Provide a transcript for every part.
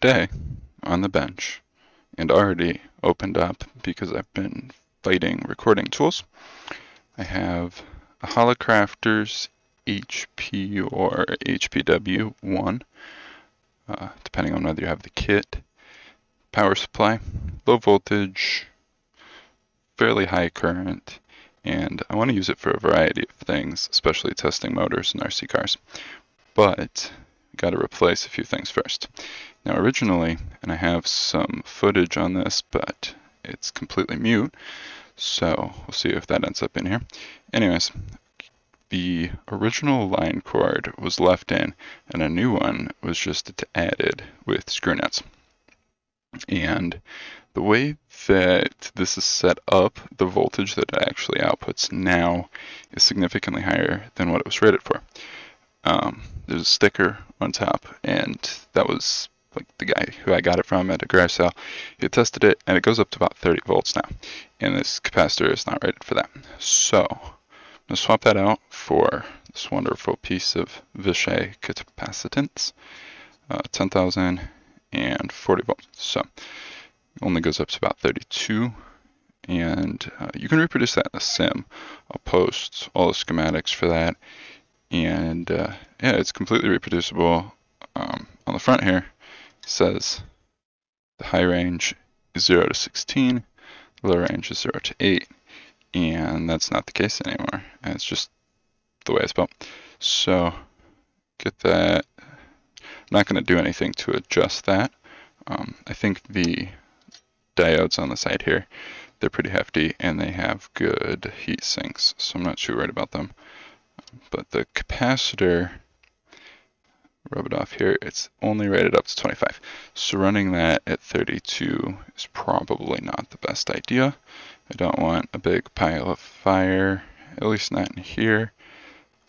today on the bench and already opened up because I've been fighting recording tools. I have a Hallicrafters HP or HPW1, uh, depending on whether you have the kit. Power supply, low voltage, fairly high current, and I want to use it for a variety of things, especially testing motors and RC cars. But got to replace a few things first. Now originally, and I have some footage on this, but it's completely mute, so we'll see if that ends up in here. Anyways, the original line cord was left in, and a new one was just added with screw nuts. And the way that this is set up, the voltage that it actually outputs now is significantly higher than what it was rated for. Um, there's a sticker on top, and that was like the guy who I got it from at a garage sale. He tested it, and it goes up to about 30 volts now, and this capacitor is not rated for that. So I'm gonna swap that out for this wonderful piece of Vishay capacitance, uh, 10,000 and 40 volts. So only goes up to about 32 and uh, you can reproduce that in the sim. I'll post all the schematics for that and uh, yeah it's completely reproducible um, on the front here. Says the high range is 0 to 16 the low range is 0 to 8 and that's not the case anymore. And it's just the way it's built. So get that. I'm not going to do anything to adjust that. Um, I think the diodes on the side here, they're pretty hefty and they have good heat sinks, so I'm not too worried about them. But the capacitor, rub it off here, it's only rated up to 25. So running that at 32 is probably not the best idea. I don't want a big pile of fire, at least not in here.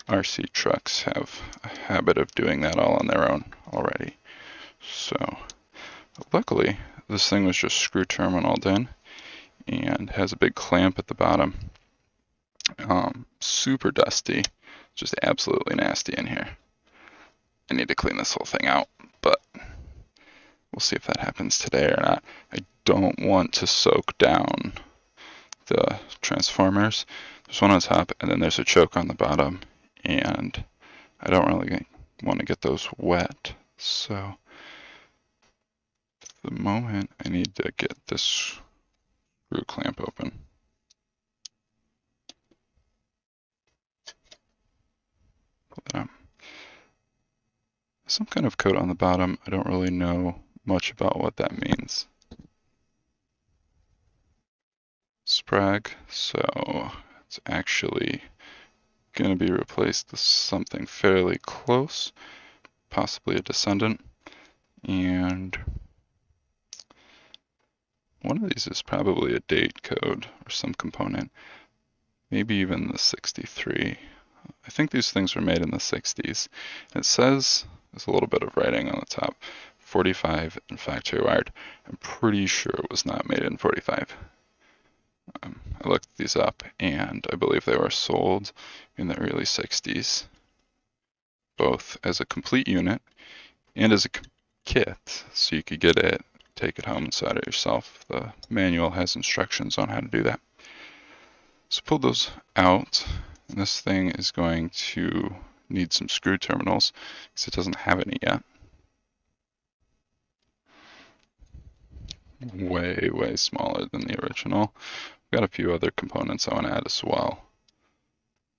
RC trucks have a habit of doing that all on their own already. So luckily this thing was just screw terminaled in and has a big clamp at the bottom. Um, super dusty, just absolutely nasty in here. I need to clean this whole thing out, but we'll see if that happens today or not. I don't want to soak down the transformers. There's one on top, and then there's a choke on the bottom, and I don't really want to get those wet. So at the moment I need to get this screw clamp open. That out. Some kind of code on the bottom. I don't really know much about what that means. Sprague, so it's actually going to be replaced with something fairly close, possibly a descendant. And one of these is probably a date code or some component, maybe even the 63. I think these things were made in the 60s. It says, there's a little bit of writing on the top, 45 and factory wired. I'm pretty sure it was not made in 45. Um, I looked these up and I believe they were sold in the early 60s, both as a complete unit and as a kit, so you could get it take it home and set it yourself. The manual has instructions on how to do that. So pull those out. This thing is going to need some screw terminals because it doesn't have any yet. Way, way smaller than the original. I've got a few other components I want to add as well.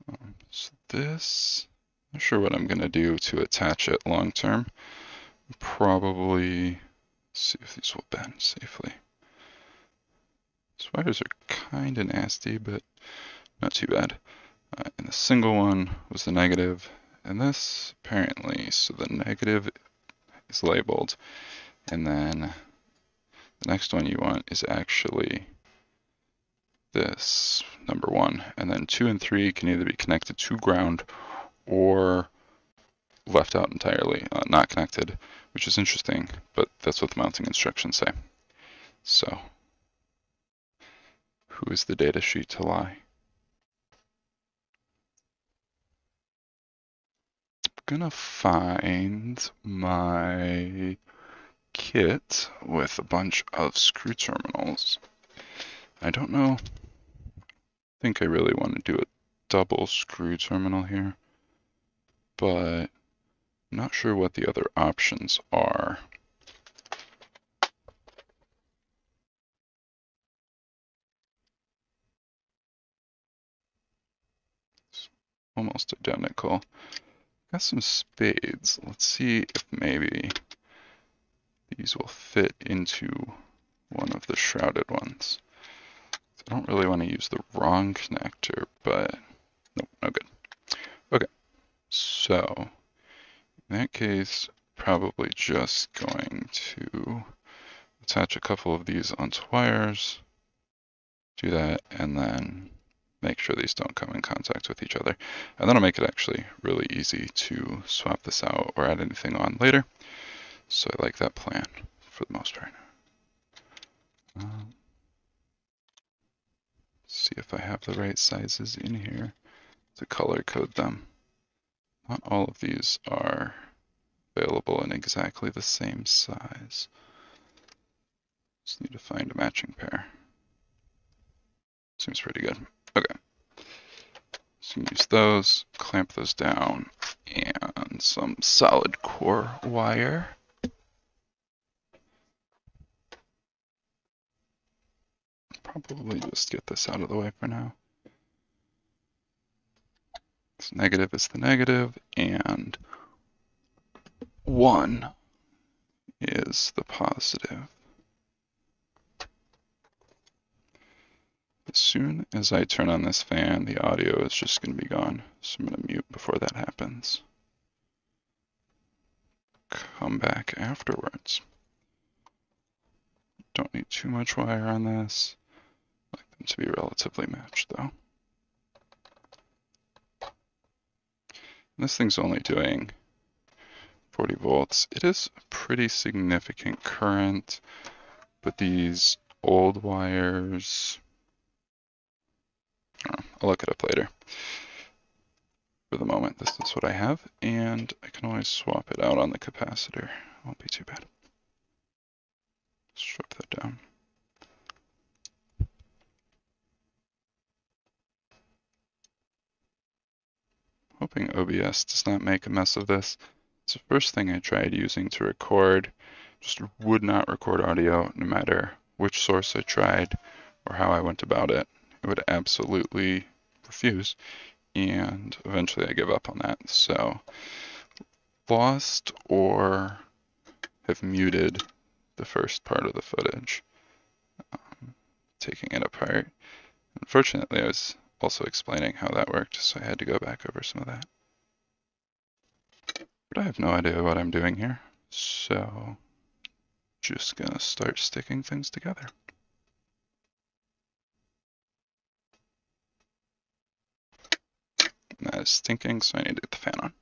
Um, so this, I'm not sure what I'm going to do to attach it long term. Probably see if these will bend safely. Spiders are kind of nasty, but not too bad. Uh, and the single one was the negative, and this apparently, so the negative is labeled, and then the next one you want is actually this number one, and then two and three can either be connected to ground or left out entirely, uh, not connected, which is interesting, but that's what the mounting instructions say. So, who is the data sheet to lie? Gonna find my kit with a bunch of screw terminals. I don't know. I think I really want to do a double screw terminal here, but I'm not sure what the other options are. Almost identical. Got some spades. Let's see if maybe these will fit into one of the shrouded ones. I don't really want to use the wrong connector, but nope, no good. Okay, so in that case, probably just going to attach a couple of these onto wires, do that, and then make sure these don't come in contact with each other. And then I'll make it actually really easy to swap this out or add anything on later. So I like that plan for the most part. Um, see if I have the right sizes in here to color code them. Not all of these are available in exactly the same size. Just need to find a matching pair. Seems pretty good. Okay. So use those, clamp those down, and some solid core wire. Probably just get this out of the way for now. This negative is the negative, and 1 is the positive. As soon as I turn on this fan, the audio is just going to be gone. So I'm going to mute before that happens. Come back afterwards. Don't need too much wire on this. I like them to be relatively matched though. This thing's only doing 40 volts. It is a pretty significant current, but these old wires, I'll look it up later. For the moment, this is what I have, and I can always swap it out on the capacitor. Won't be too bad. Let's that down. Hoping OBS does not make a mess of this. It's the first thing I tried using to record. Just would not record audio no matter which source I tried or how I went about it. It would absolutely refuse. And eventually I give up on that. So lost or have muted the first part of the footage, um, taking it apart. Unfortunately, I was also explaining how that worked, so I had to go back over some of that. But I have no idea what I'm doing here, so just gonna start sticking things together. That is stinking, so I need to get the fan on.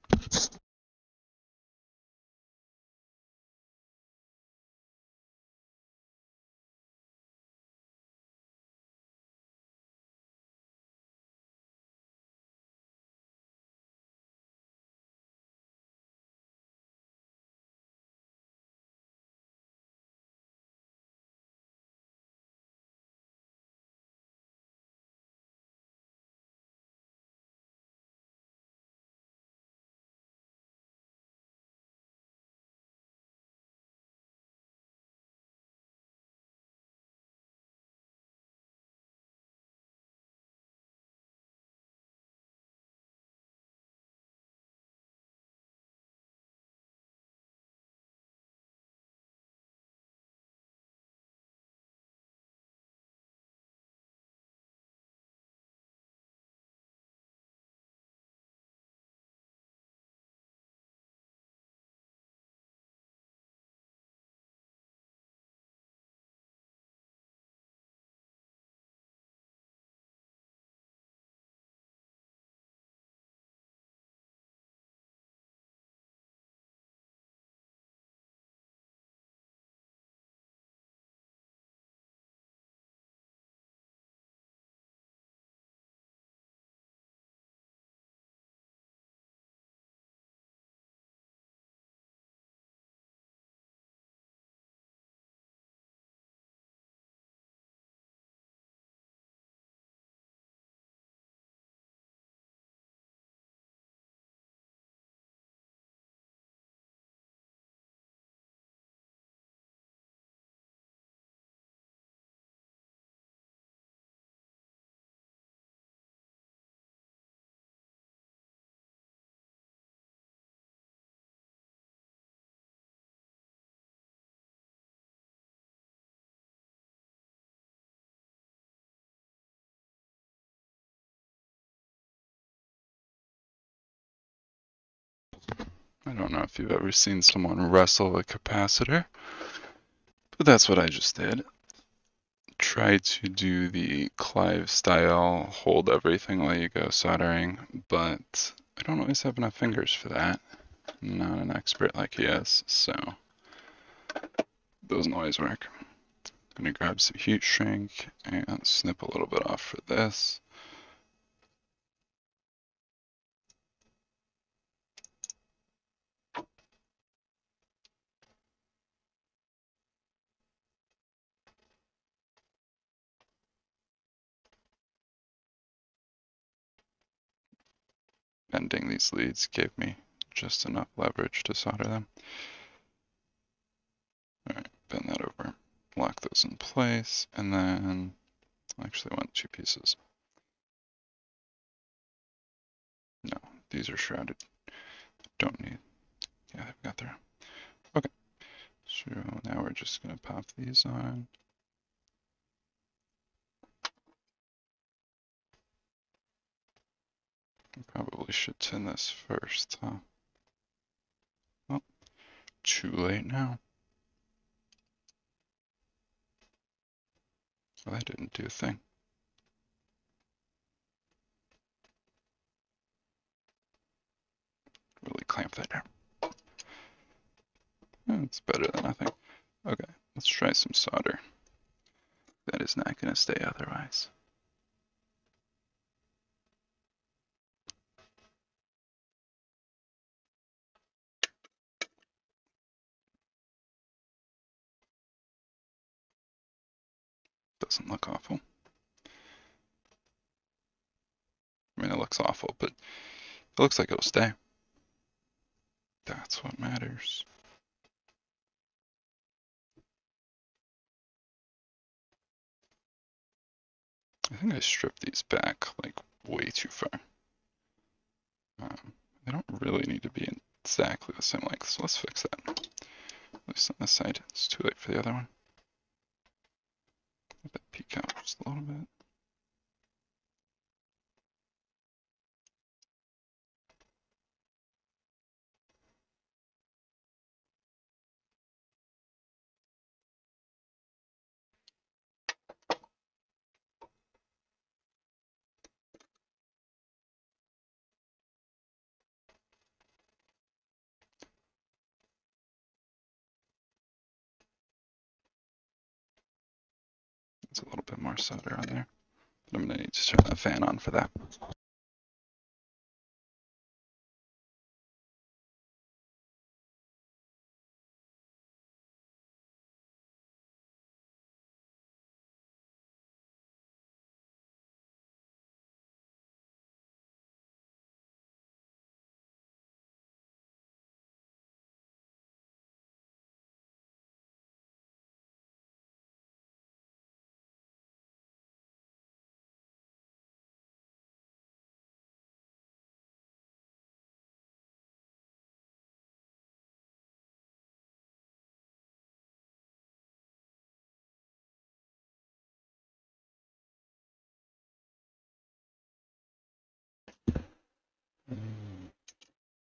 I don't know if you've ever seen someone wrestle a capacitor, but that's what I just did. Try to do the Clive style, hold everything while you go soldering, but I don't always have enough fingers for that. I'm not an expert like he is, so doesn't always work. I'm gonna grab some heat shrink and snip a little bit off for this. Bending these leads gave me just enough leverage to solder them. Alright, bend that over, lock those in place, and then I actually want two pieces. No, these are shrouded. Don't need, yeah, they've got their, okay. So now we're just gonna pop these on. Probably should tin this first, huh? Well, too late now. Well, that didn't do a thing. Really clamp that down. It's better than nothing. Okay, let's try some solder. That is not going to stay otherwise. Doesn't look awful. I mean, it looks awful, but it looks like it'll stay. That's what matters. I think I stripped these back like way too far. Um, they don't really need to be exactly the same length, so let's fix that. At least on this side, it's too late for the other one. Let that peek out just a little bit. It's a little bit more solder on there. But I'm gonna need to turn that fan on for that.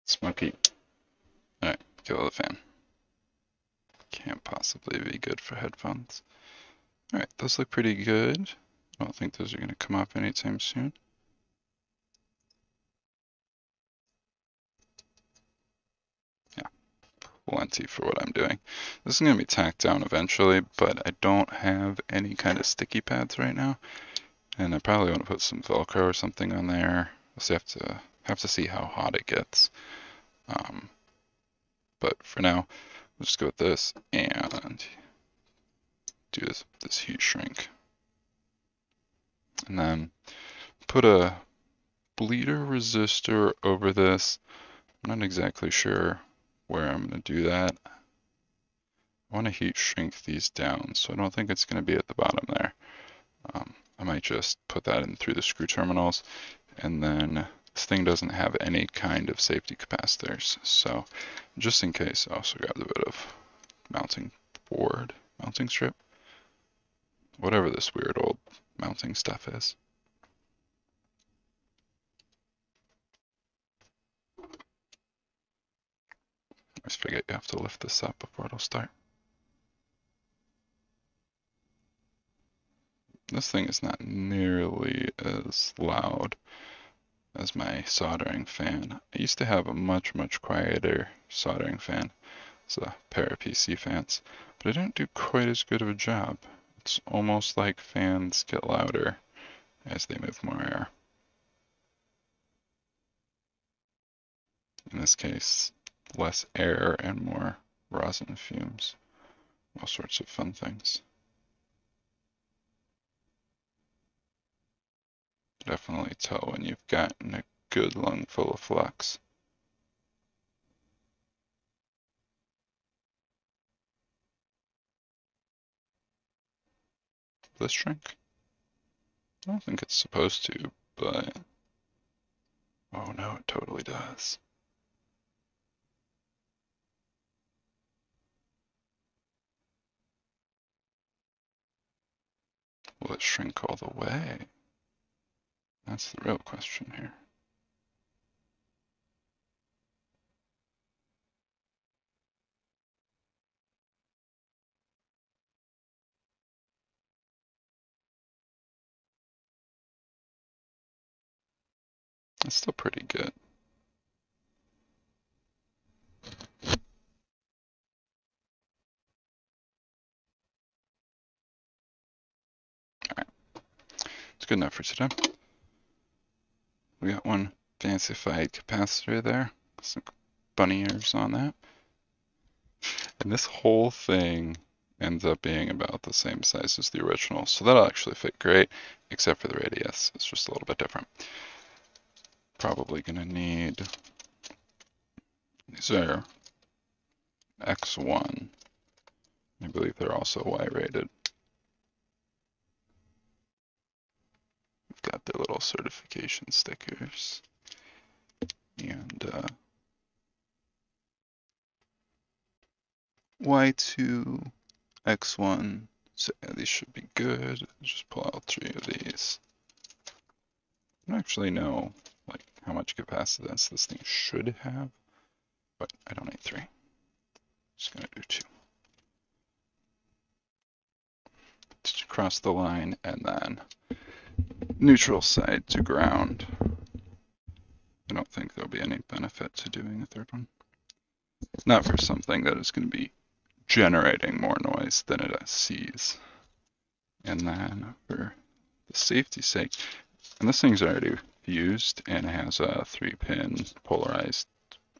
Smoky. Alright, kill the fan. Can't possibly be good for headphones. Alright, those look pretty good. I don't think those are going to come off anytime soon. Yeah, plenty for what I'm doing. This is going to be tacked down eventually, but I don't have any kind of sticky pads right now. And I probably want to put some Velcro or something on there. I'll have to have to see how hot it gets. Um, but for now, we'll just go with this and do this, this heat shrink. And then put a bleeder resistor over this. I'm not exactly sure where I'm going to do that. I want to heat shrink these down, so I don't think it's going to be at the bottom there. Um, I might just put that in through the screw terminals and then this thing doesn't have any kind of safety capacitors, so just in case, I also grabbed a bit of mounting board, mounting strip, whatever this weird old mounting stuff is. I forget you have to lift this up before it'll start. This thing is not nearly as loud as my soldering fan. I used to have a much, much quieter soldering fan. It's a pair of PC fans, but I don't do quite as good of a job. It's almost like fans get louder as they move more air. In this case, less air and more rosin fumes. All sorts of fun things. Definitely tell when you've gotten a good lung full of flux. This shrink? I don't think it's supposed to, but... Oh no, it totally does. Will it shrink all the way? That's the real question here. That's still pretty good. Alright. It's good enough for today. We got one fancified capacitor there. Some bunny ears on that. And this whole thing ends up being about the same size as the original. So that'll actually fit great, except for the radius. It's just a little bit different. Probably gonna need, these are X1. I believe they're also Y rated. Got their little certification stickers. And uh, Y2, X1, so yeah, these should be good. Just pull out three of these. I don't actually know like how much capacitance this thing should have, but I don't need three. Just gonna do two. Just cross the line and then neutral side to ground. I don't think there'll be any benefit to doing a third one. Not for something that is going to be generating more noise than it sees. And then for the safety sake, and this thing's already fused and has a three pin polarized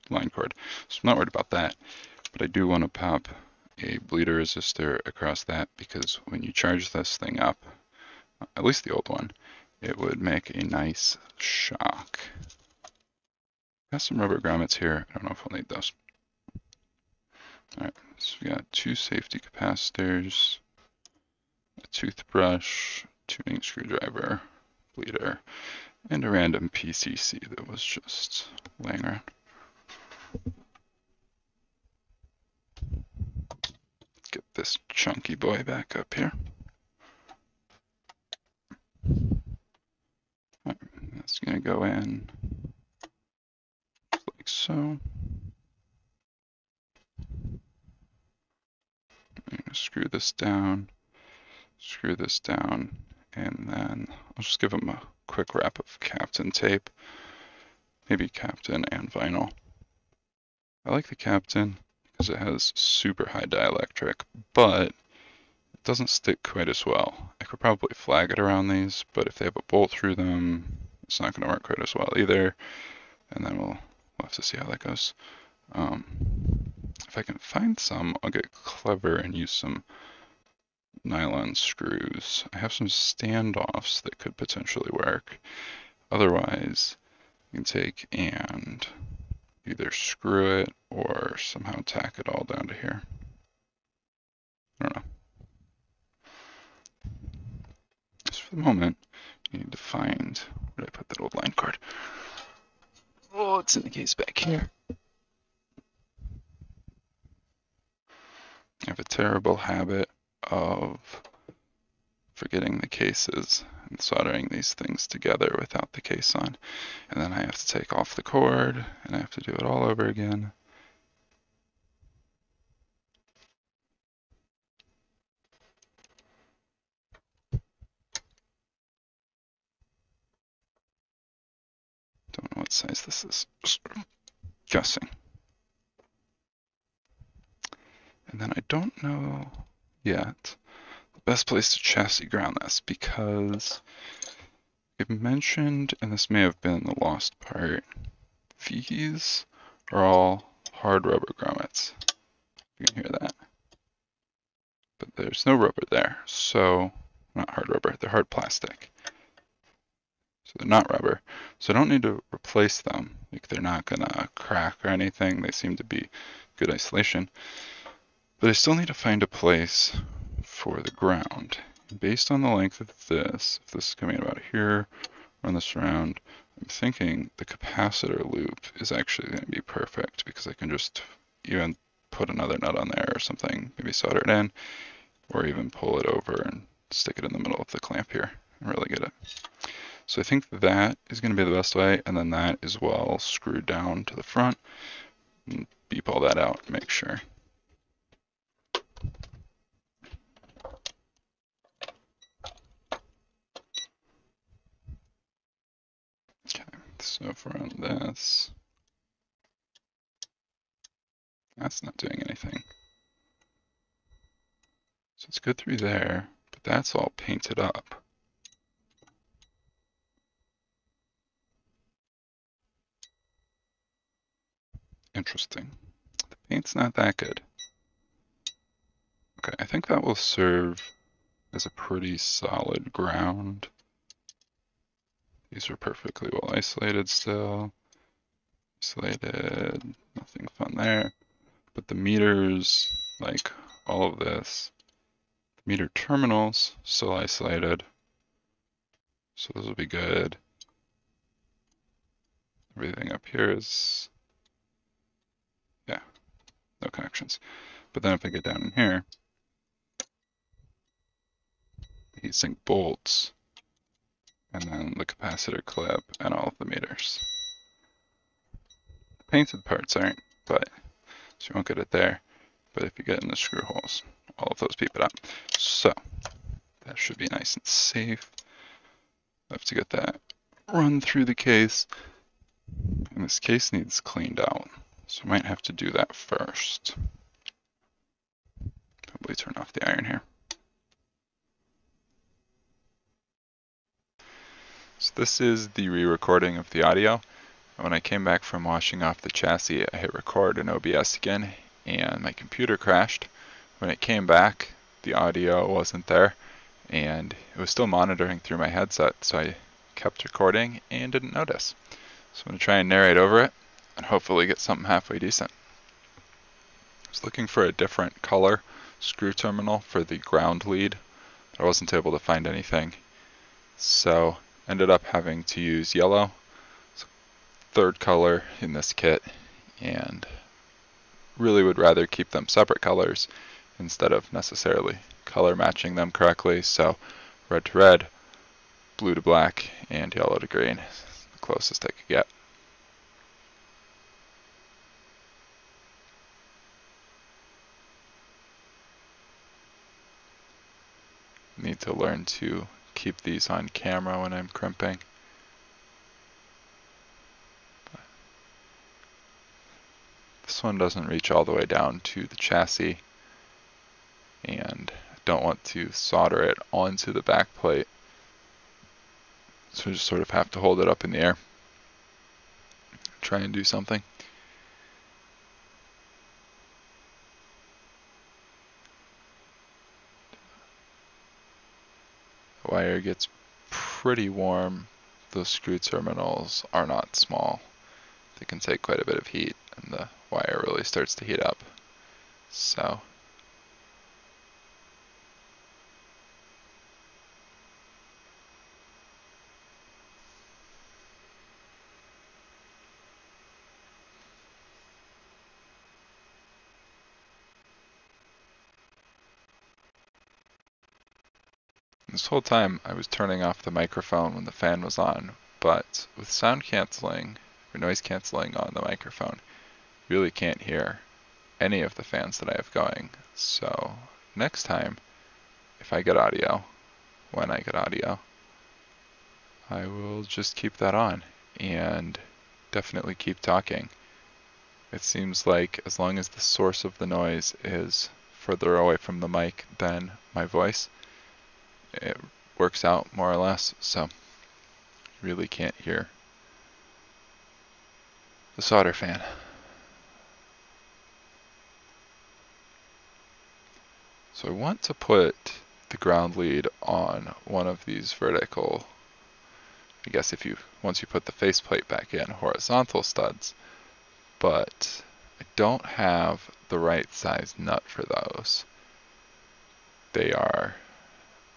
line cord. So I'm not worried about that, but I do want to pop a bleeder resistor across that because when you charge this thing up, at least the old one, it would make a nice shock. Got some rubber grommets here. I don't know if we'll need those. Alright, so we got two safety capacitors, a toothbrush, tuning screwdriver, bleeder, and a random PCC that was just laying around. Get this chunky boy back up here. That's going to go in like so. screw this down, screw this down, and then I'll just give them a quick wrap of Kapton tape, maybe Kapton and vinyl. I like the Kapton because it has super high dielectric, but doesn't stick quite as well. I could probably flag it around these, but if they have a bolt through them, it's not going to work quite as well either. And then we'll, we'll have to see how that goes. Um, if I can find some, I'll get clever and use some nylon screws. I have some standoffs that could potentially work. Otherwise, you can take and either screw it or somehow tack it all down to here. I don't know. Just for the moment, I need to find where did I put that old line card? Oh, it's in the case back here. I have a terrible habit of forgetting the cases and soldering these things together without the case on. And then I have to take off the cord and I have to do it all over again. This is. Guessing. And then I don't know yet the best place to chassis ground this because it mentioned, and this may have been the lost part, these are all hard rubber grommets. You can hear that. But there's no rubber there, so not hard rubber, they're hard plastic. So they're not rubber. So I don't need to replace them. Like they're not gonna crack or anything. They seem to be good isolation. But I still need to find a place for the ground. Based on the length of this, if this is coming about here, run this around, I'm thinking the capacitor loop is actually to be perfect because I can just even put another nut on there or something, maybe solder it in, or even pull it over and stick it in the middle of the clamp here and really get it. So I think that is going to be the best way, and then that is well screwed down to the front. Beep all that out, make sure. Okay, so we're this, that's not doing anything. So it's good through there, but that's all painted up. Interesting. The paint's not that good. Okay, I think that will serve as a pretty solid ground. These are perfectly well isolated still. Isolated, nothing fun there. But the meters, like all of this, the meter terminals still isolated. So those will be good. Everything up here is no connections. But then if I get down in here, the heatsink bolts, and then the capacitor clip, and all of the meters. The painted parts aren't, but so you won't get it there. But if you get in the screw holes, all of those peep it out. So that should be nice and safe. I have to get that run through the case. And this case needs cleaned out. So I might have to do that first. Probably turn off the iron here. So this is the re-recording of the audio. When I came back from washing off the chassis, I hit record in OBS again, and my computer crashed. When it came back, the audio wasn't there, and it was still monitoring through my headset, so I kept recording and didn't notice. So I'm going to try and narrate over it and hopefully get something halfway decent. I was looking for a different color screw terminal for the ground lead. I wasn't able to find anything. So ended up having to use yellow, third color in this kit, and really would rather keep them separate colors instead of necessarily color matching them correctly. So red to red, blue to black, and yellow to green, the closest I could get. Need to learn to keep these on camera when I'm crimping. This one doesn't reach all the way down to the chassis and I don't want to solder it onto the back plate. So I just sort of have to hold it up in the air. Try and do something. Wire gets pretty warm, those screw terminals are not small. They can take quite a bit of heat and the wire really starts to heat up. So whole time I was turning off the microphone when the fan was on, but with sound canceling or noise canceling on the microphone, really can't hear any of the fans that I have going. So next time, if I get audio, when I get audio, I will just keep that on and definitely keep talking. It seems like as long as the source of the noise is further away from the mic than my voice, it works out more or less, so you really can't hear the solder fan. So I want to put the ground lead on one of these vertical, I guess if you, once you put the faceplate back in, horizontal studs, but I don't have the right size nut for those. They are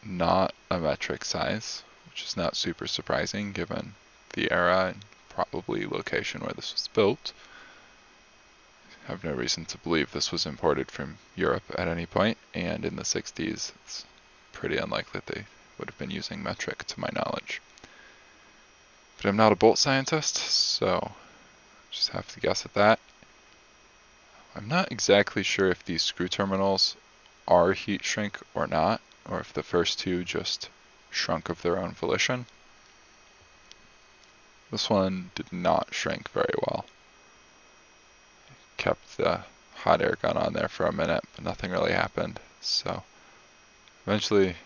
not a metric size, which is not super surprising given the era and probably location where this was built. I have no reason to believe this was imported from Europe at any point, and in the 60s it's pretty unlikely that they would have been using metric to my knowledge. But I'm not a bolt scientist, so just have to guess at that. I'm not exactly sure if these screw terminals are heat shrink or not, or if the first two just shrunk of their own volition. This one did not shrink very well. Kept the hot air gun on there for a minute, but nothing really happened. So eventually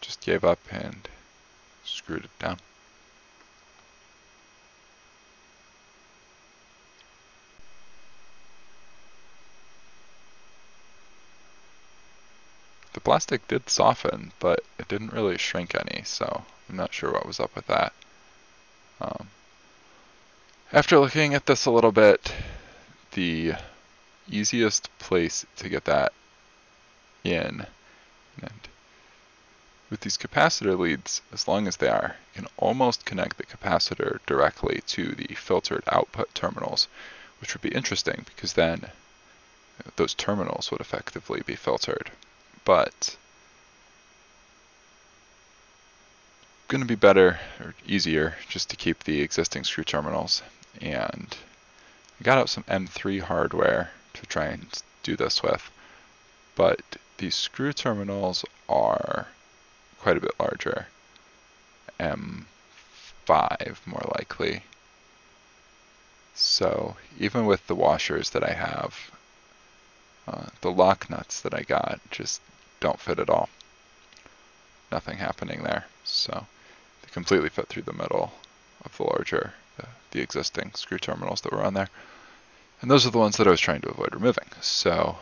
just gave up and screwed it down. The plastic did soften, but it didn't really shrink any, so I'm not sure what was up with that. Um, after looking at this a little bit, the easiest place to get that in, and with these capacitor leads, as long as they are, you can almost connect the capacitor directly to the filtered output terminals, which would be interesting because then those terminals would effectively be filtered. But going to be better or easier just to keep the existing screw terminals and I got out some M3 hardware to try and do this with, but these screw terminals are quite a bit larger. M5 more likely. So even with the washers that I have, uh, the lock nuts that I got just don't fit at all. Nothing happening there. So they completely fit through the middle of the larger the, the existing screw terminals that were on there. And those are the ones that I was trying to avoid removing. So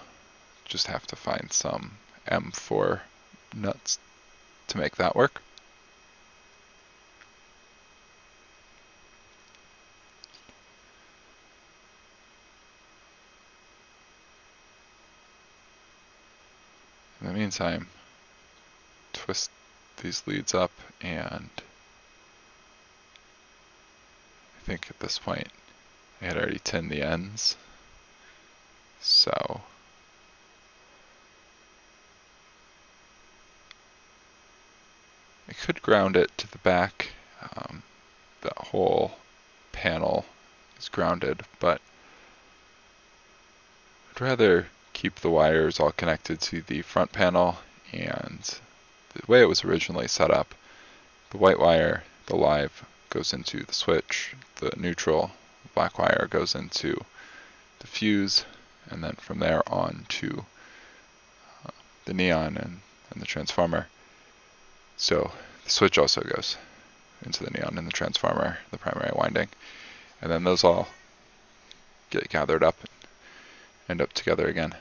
just have to find some M4 nuts to make that work. Meantime, twist these leads up and I think at this point I had already tinned the ends. So I could ground it to the back. Um, that whole panel is grounded, but I'd rather keep the wires all connected to the front panel and the way it was originally set up, the white wire, the live goes into the switch, the neutral black wire goes into the fuse, and then from there on to uh, the neon and, and the transformer. So the switch also goes into the neon and the transformer, the primary winding, and then those all get gathered up and end up together again.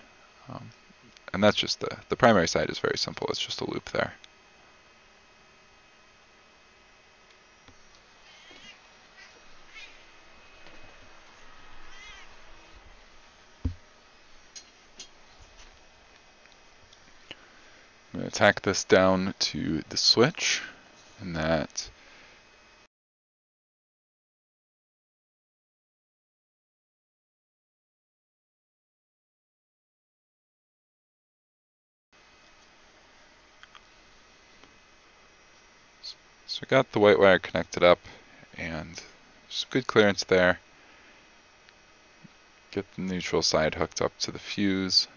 Um, and that's just the, the primary side is very simple, it's just a loop there. I'm going to tack this down to the switch and that So I got the white wire connected up and just good clearance there. Get the neutral side hooked up to the fuse.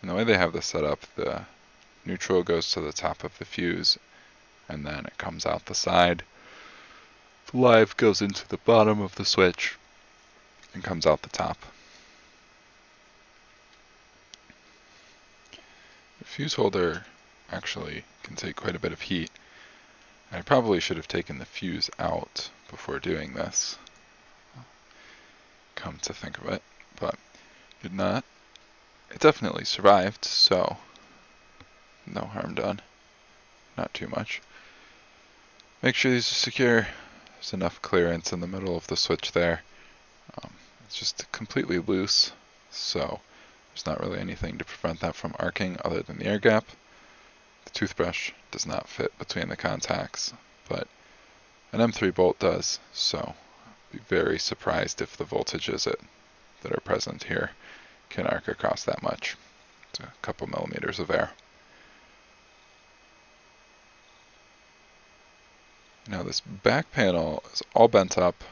And the way they have this set up, the neutral goes to the top of the fuse and then it comes out the side. The live goes into the bottom of the switch and comes out the top. The fuse holder actually can take quite a bit of heat. I probably should have taken the fuse out before doing this, come to think of it, but did not. It definitely survived, so no harm done. Not too much. Make sure these are secure. There's enough clearance in the middle of the switch there. Um, it's just completely loose, so there's not really anything to prevent that from arcing other than the air gap. The toothbrush does not fit between the contacts, but an M3 bolt does, so be very surprised if the voltages that, that are present here can arc across that much. It's a couple millimeters of air. Now this back panel is all bent up.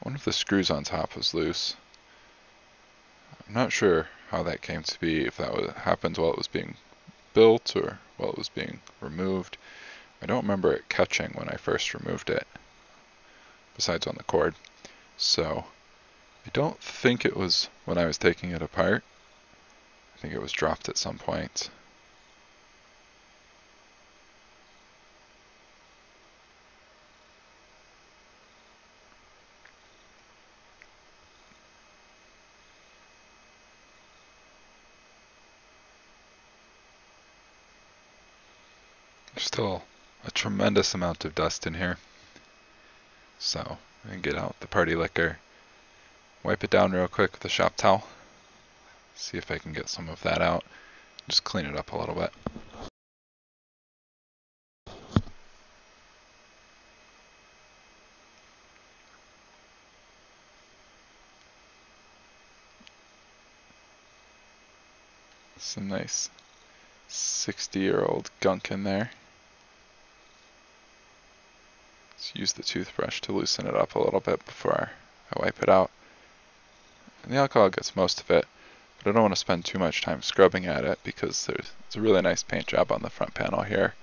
One of the screws on top was loose. I'm not sure how that came to be, if that happened while it was being built or while it was being removed. I don't remember it catching when I first removed it, besides on the cord. So I don't think it was when I was taking it apart. I think it was dropped at some point. There's still a tremendous amount of dust in here. So and get out the party liquor, wipe it down real quick with a shop towel, see if I can get some of that out, just clean it up a little bit. Some nice 60 year old gunk in there. Let's use the toothbrush to loosen it up a little bit before I wipe it out. And the alcohol gets most of it, but I don't want to spend too much time scrubbing at it because there's it's a really nice paint job on the front panel here,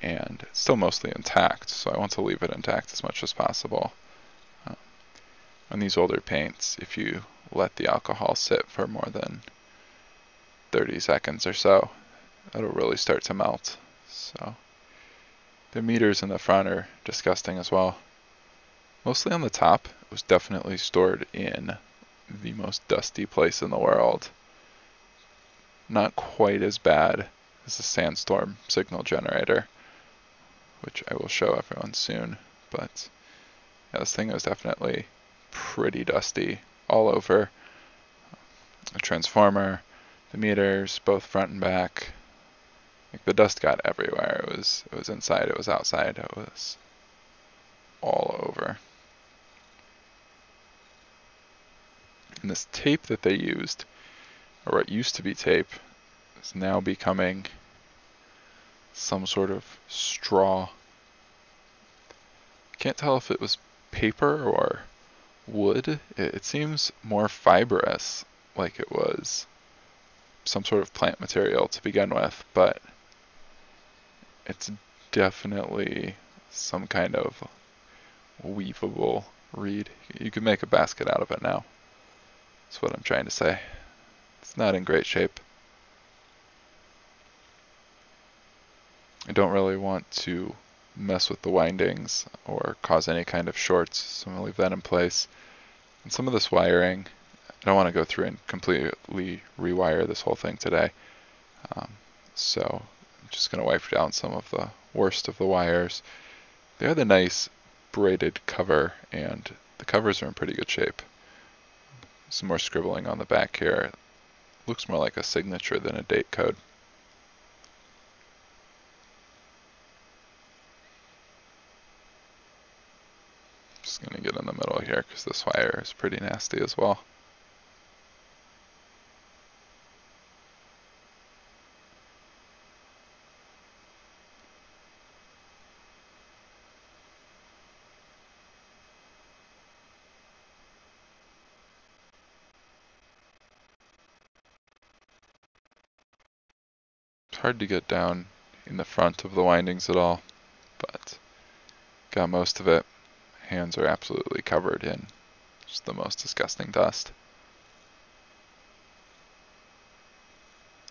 and it's still mostly intact, so I want to leave it intact as much as possible. Um, on these older paints, if you let the alcohol sit for more than 30 seconds or so, it'll really start to melt. So. The meters in the front are disgusting as well. Mostly on the top, it was definitely stored in the most dusty place in the world. Not quite as bad as the sandstorm signal generator, which I will show everyone soon, but yeah, this thing was definitely pretty dusty all over. The transformer, the meters, both front and back, like the dust got everywhere. It was it was inside, it was outside, it was all over. And this tape that they used, or what used to be tape, is now becoming some sort of straw. Can't tell if it was paper or wood. It, it seems more fibrous, like it was some sort of plant material to begin with, but it's definitely some kind of weavable reed. You could make a basket out of it now. That's what I'm trying to say. It's not in great shape. I don't really want to mess with the windings or cause any kind of shorts, so I'm going to leave that in place. And some of this wiring, I don't want to go through and completely rewire this whole thing today. Um, so Just going to wipe down some of the worst of the wires. They have the nice braided cover, and the covers are in pretty good shape. Some more scribbling on the back here. Looks more like a signature than a date code. Just going to get in the middle here because this wire is pretty nasty as well. Hard to get down in the front of the windings at all, but got most of it. hands are absolutely covered in just the most disgusting dust.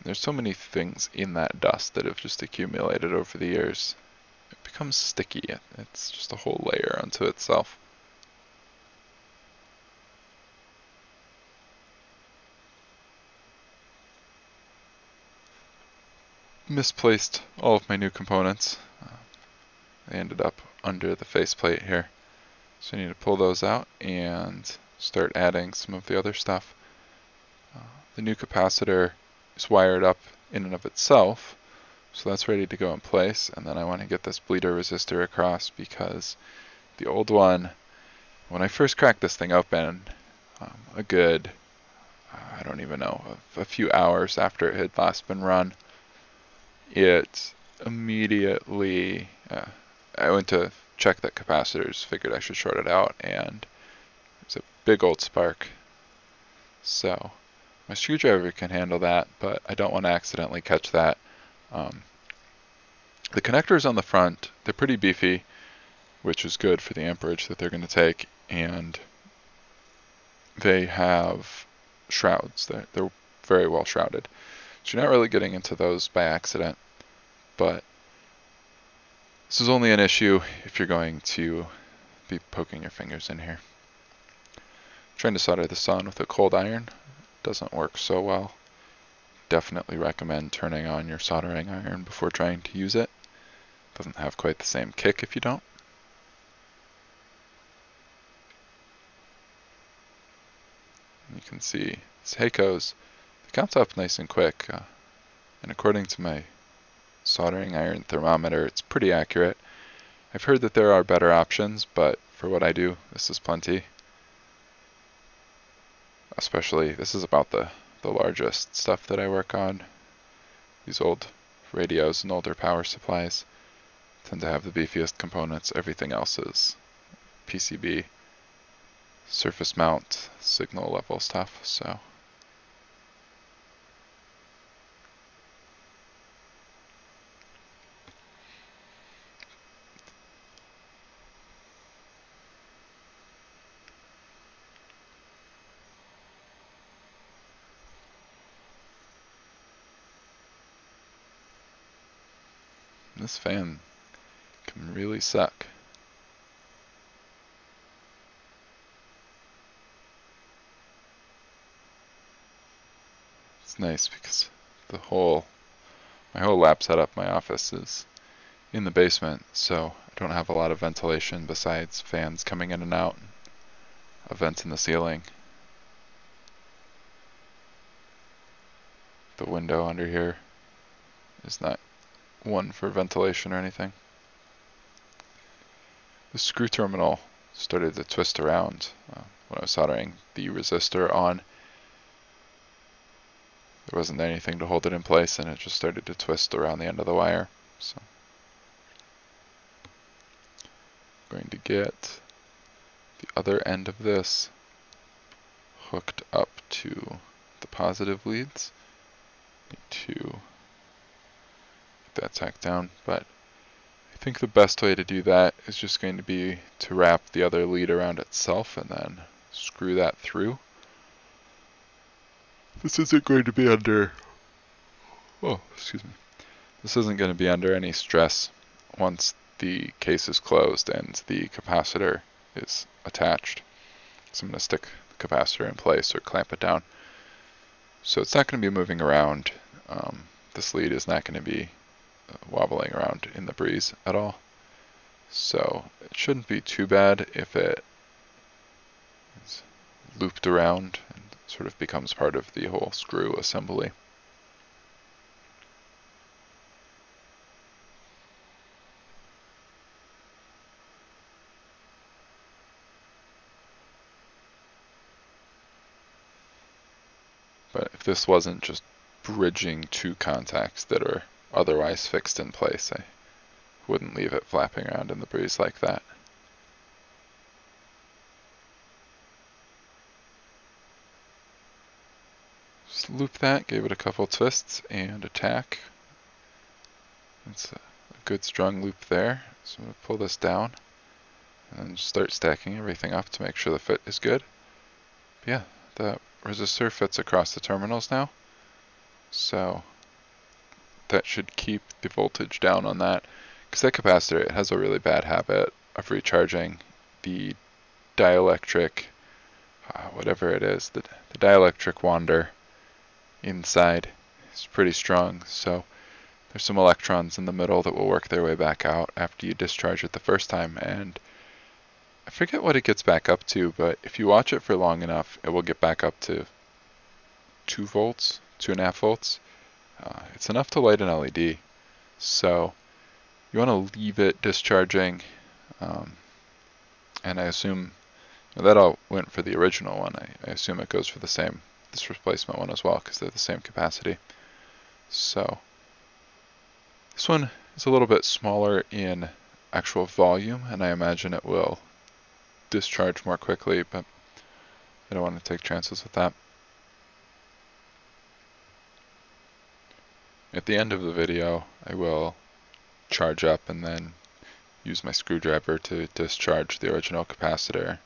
There's so many things in that dust that have just accumulated over the years. It becomes sticky. It's just a whole layer unto itself. Misplaced all of my new components. Uh, they ended up under the faceplate here. So I need to pull those out and start adding some of the other stuff. Uh, the new capacitor is wired up in and of itself, so that's ready to go in place. And then I want to get this bleeder resistor across because the old one, when I first cracked this thing open, um, a good, I don't even know, a, a few hours after it had last been run, it immediately, uh, I went to check that capacitors, figured I should short it out, and it's a big old spark. So my screwdriver can handle that, but I don't want to accidentally catch that. Um, the connectors on the front, they're pretty beefy, which is good for the amperage that they're going to take, and they have shrouds. They're, they're very well shrouded. So you're not really getting into those by accident, but this is only an issue if you're going to be poking your fingers in here. Trying to solder this on with a cold iron doesn't work so well. Definitely recommend turning on your soldering iron before trying to use it. Doesn't have quite the same kick if you don't. You can see Seiko's counts up nice and quick. Uh, and according to my soldering iron thermometer, it's pretty accurate. I've heard that there are better options, but for what I do, this is plenty. Especially, this is about the, the largest stuff that I work on. These old radios and older power supplies tend to have the beefiest components. Everything else is PCB, surface mount, signal level stuff, so... This fan can really suck. It's nice because the whole, my whole lab setup, my office is in the basement, so I don't have a lot of ventilation besides fans coming in and out, a vent in the ceiling. The window under here is not one for ventilation or anything. The screw terminal started to twist around uh, when I was soldering the resistor on. There wasn't anything to hold it in place and it just started to twist around the end of the wire. So I'm going to get the other end of this hooked up to the positive leads. Need to that tack down, but I think the best way to do that is just going to be to wrap the other lead around itself and then screw that through. This isn't going to be under, oh, excuse me. This isn't going to be under any stress once the case is closed and the capacitor is attached. So I'm going to stick the capacitor in place or clamp it down. So it's not going to be moving around. Um, this lead is not going to be wobbling around in the breeze at all. So it shouldn't be too bad if it is looped around and sort of becomes part of the whole screw assembly. But if this wasn't just bridging two contacts that are otherwise fixed in place. I wouldn't leave it flapping around in the breeze like that. Just loop that, gave it a couple twists, and attack. tack. It's a, good strong loop there. So I'm going to pull this down and start stacking everything up to make sure the fit is good. But yeah, the resistor fits across the terminals now. So that should keep the voltage down on that. Because that capacitor, it has a really bad habit of recharging the dielectric, uh, whatever it is, the, the dielectric wander inside is pretty strong. So there's some electrons in the middle that will work their way back out after you discharge it the first time. And I forget what it gets back up to, but if you watch it for long enough, it will get back up to 2 volts, 2.5 volts. Uh, it's enough to light an LED. So you want to leave it discharging. Um, and I assume that all went for the original one. I, I assume it goes for the same, this replacement one as well, because they're the same capacity. So this one is a little bit smaller in actual volume, and I imagine it will discharge more quickly, but I don't want to take chances with that. At the end of the video, I will charge up and then use my screwdriver to discharge the original capacitor.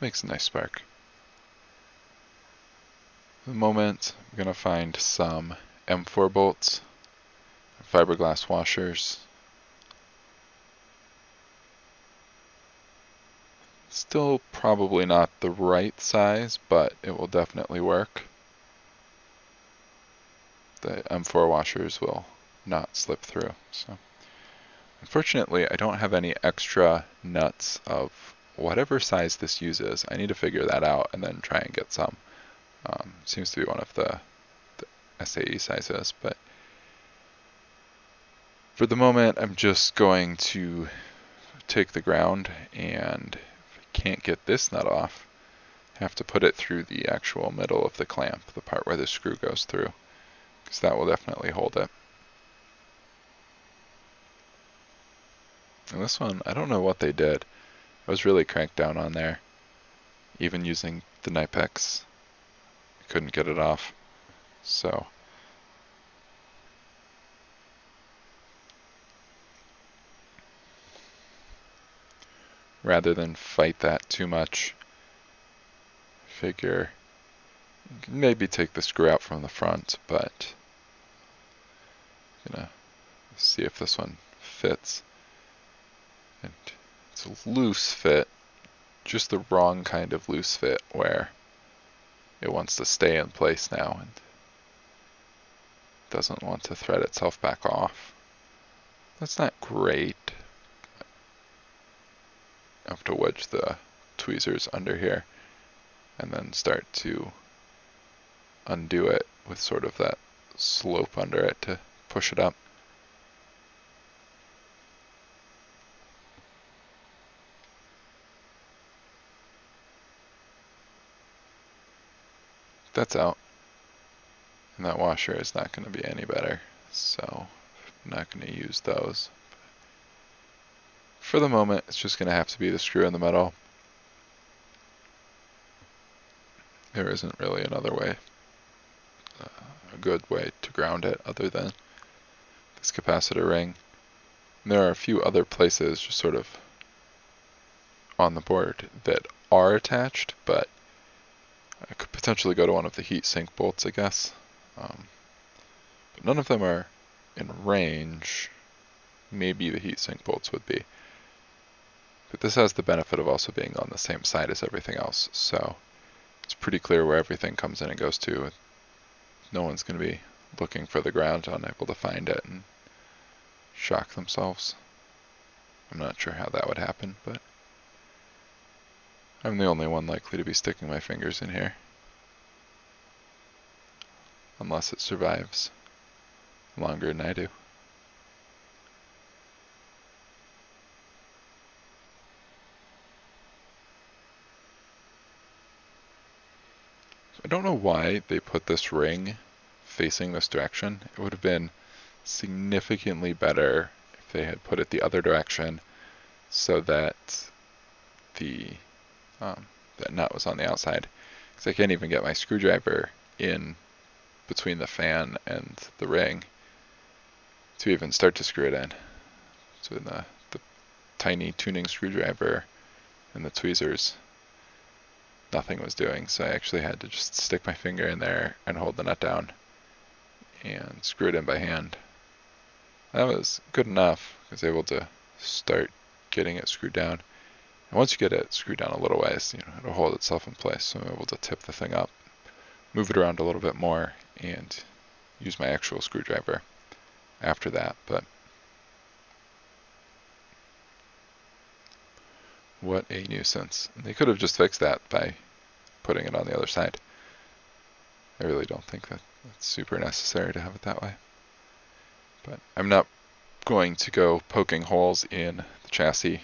Makes a nice spark. the moment, I'm going to find some M4 bolts, fiberglass washers, Still probably not the right size, but it will definitely work. The M4 washers will not slip through. So, Unfortunately, I don't have any extra nuts of whatever size this uses. I need to figure that out and then try and get some. Um, seems to be one of the, the SAE sizes, but for the moment, I'm just going to take the ground and can't get this nut off, have to put it through the actual middle of the clamp, the part where the screw goes through, because that will definitely hold it. And this one, I don't know what they did. I was really cranked down on there. Even using the Knipex, I couldn't get it off. So rather than fight that too much. Figure maybe take the screw out from the front, but gonna see if this one fits. And it's a loose fit, just the wrong kind of loose fit where it wants to stay in place now and doesn't want to thread itself back off. That's not great, I have to wedge the tweezers under here and then start to undo it with sort of that slope under it to push it up. That's out. And that washer is not going to be any better, so I'm not going to use those for the moment, it's just going to have to be the screw in the metal. There isn't really another way, uh, a good way to ground it other than this capacitor ring. And there are a few other places just sort of on the board that are attached, but I could potentially go to one of the heat sink bolts, I guess. Um, but none of them are in range. Maybe the heat sink bolts would be. But this has the benefit of also being on the same side as everything else, so it's pretty clear where everything comes in and goes to. No one's going to be looking for the ground, unable to find it, and shock themselves. I'm not sure how that would happen, but I'm the only one likely to be sticking my fingers in here. Unless it survives longer than I do. I don't know why they put this ring facing this direction. It would have been significantly better if they had put it the other direction so that the um, that nut was on the outside. Because I can't even get my screwdriver in between the fan and the ring to even start to screw it in. So the, the tiny tuning screwdriver and the tweezers, nothing was doing. So I actually had to just stick my finger in there and hold the nut down and screw it in by hand. That was good enough. I was able to start getting it screwed down. And once you get it screwed down a little ways, you know, it'll hold itself in place. So I'm able to tip the thing up, move it around a little bit more, and use my actual screwdriver after that. But what a nuisance. And they could have just fixed that by putting it on the other side. I really don't think that that's super necessary to have it that way. But I'm not going to go poking holes in the chassis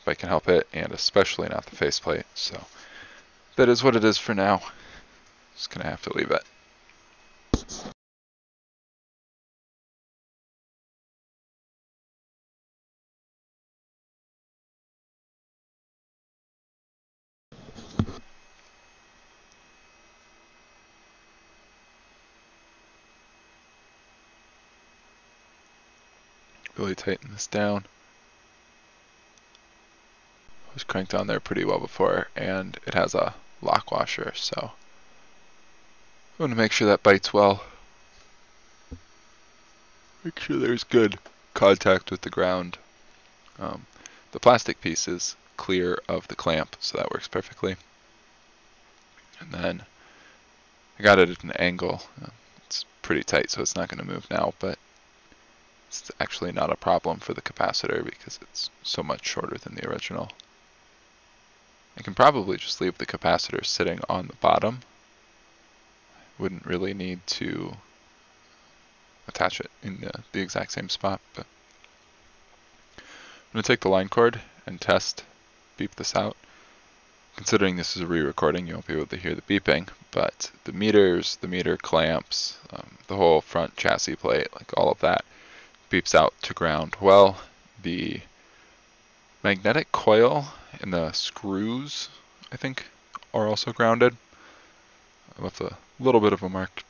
if I can help it, and especially not the faceplate. So that is what it is for now. Just gonna have to leave it. Really tighten this down. It was cranked on there pretty well before, and it has a lock washer, so I want to make sure that bites well. Make sure there's good contact with the ground. Um, the plastic piece is clear of the clamp, so that works perfectly. And then I got it at an angle. It's pretty tight, so it's not going to move now, but it's actually not a problem for the capacitor because it's so much shorter than the original. I can probably just leave the capacitor sitting on the bottom. Wouldn't really need to attach it in the, the exact same spot, but I'm going to take the line cord and test, beep this out. Considering this is a re-recording, you won't be able to hear the beeping, but the meters, the meter clamps, um, the whole front chassis plate, like all of that, beeps out to ground. Well, the magnetic coil and the screws, I think, are also grounded. I left a little bit of a mark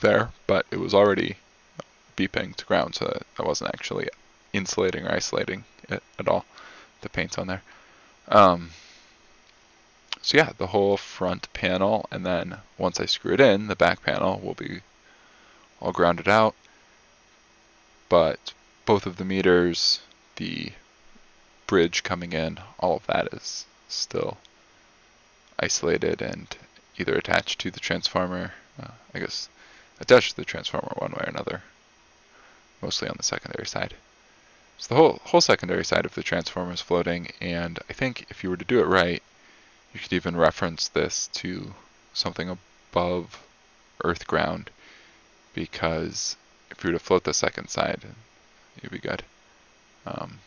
there, but it was already beeping to ground, so I wasn't actually insulating or isolating it at all, the paint on there. Um, so yeah, the whole front panel, and then once I screw it in, the back panel will be all grounded out but both of the meters, the bridge coming in, all of that is still isolated and either attached to the transformer, uh, I guess attached to the transformer one way or another, mostly on the secondary side. So the whole, whole secondary side of the transformer is floating, and I think if you were to do it right, you could even reference this to something above earth ground, because if you were to float the second side, you'd be good. Um,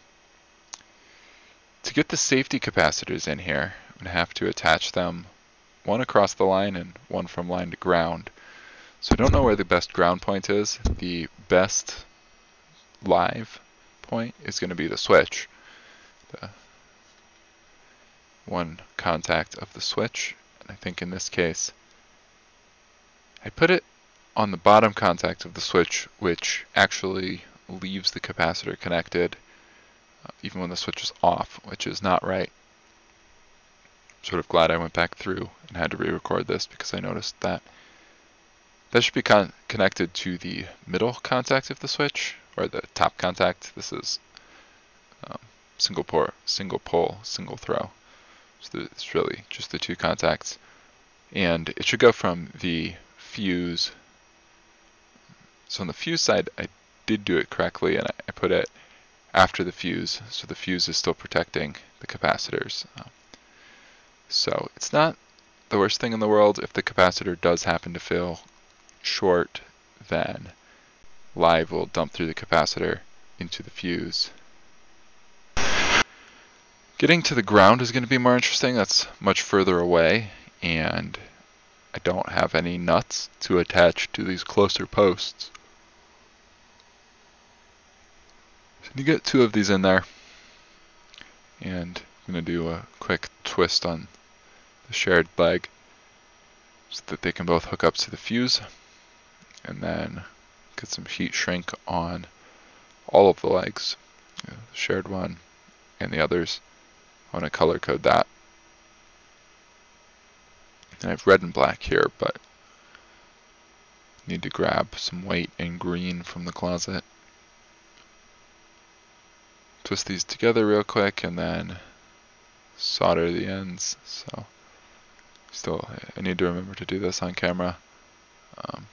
to get the safety capacitors in here, I'm going to have to attach them one across the line and one from line to ground. So I don't know where the best ground point is. The best live point is going to be the switch. The one contact of the switch. And I think in this case, I put it on the bottom contact of the switch, which actually leaves the capacitor connected uh, even when the switch is off, which is not right. Sort of glad I went back through and had to re-record this because I noticed that that should be con connected to the middle contact of the switch or the top contact. This is um, single port, single pole, single throw. So it's really just the two contacts. And it should go from the fuse so on the fuse side, I did do it correctly and I put it after the fuse, so the fuse is still protecting the capacitors. Um, so it's not the worst thing in the world if the capacitor does happen to fill short, then live will dump through the capacitor into the fuse. Getting to the ground is going to be more interesting. That's much further away, and I don't have any nuts to attach to these closer posts. You get two of these in there. And I'm going to do a quick twist on the shared leg so that they can both hook up to the fuse. And then get some heat shrink on all of the legs. the shared one and the others. I want to color code that. And I have red and black here, but need to grab some white and green from the closet. Twist these together real quick and then solder the ends. So still, I need to remember to do this on camera. Um,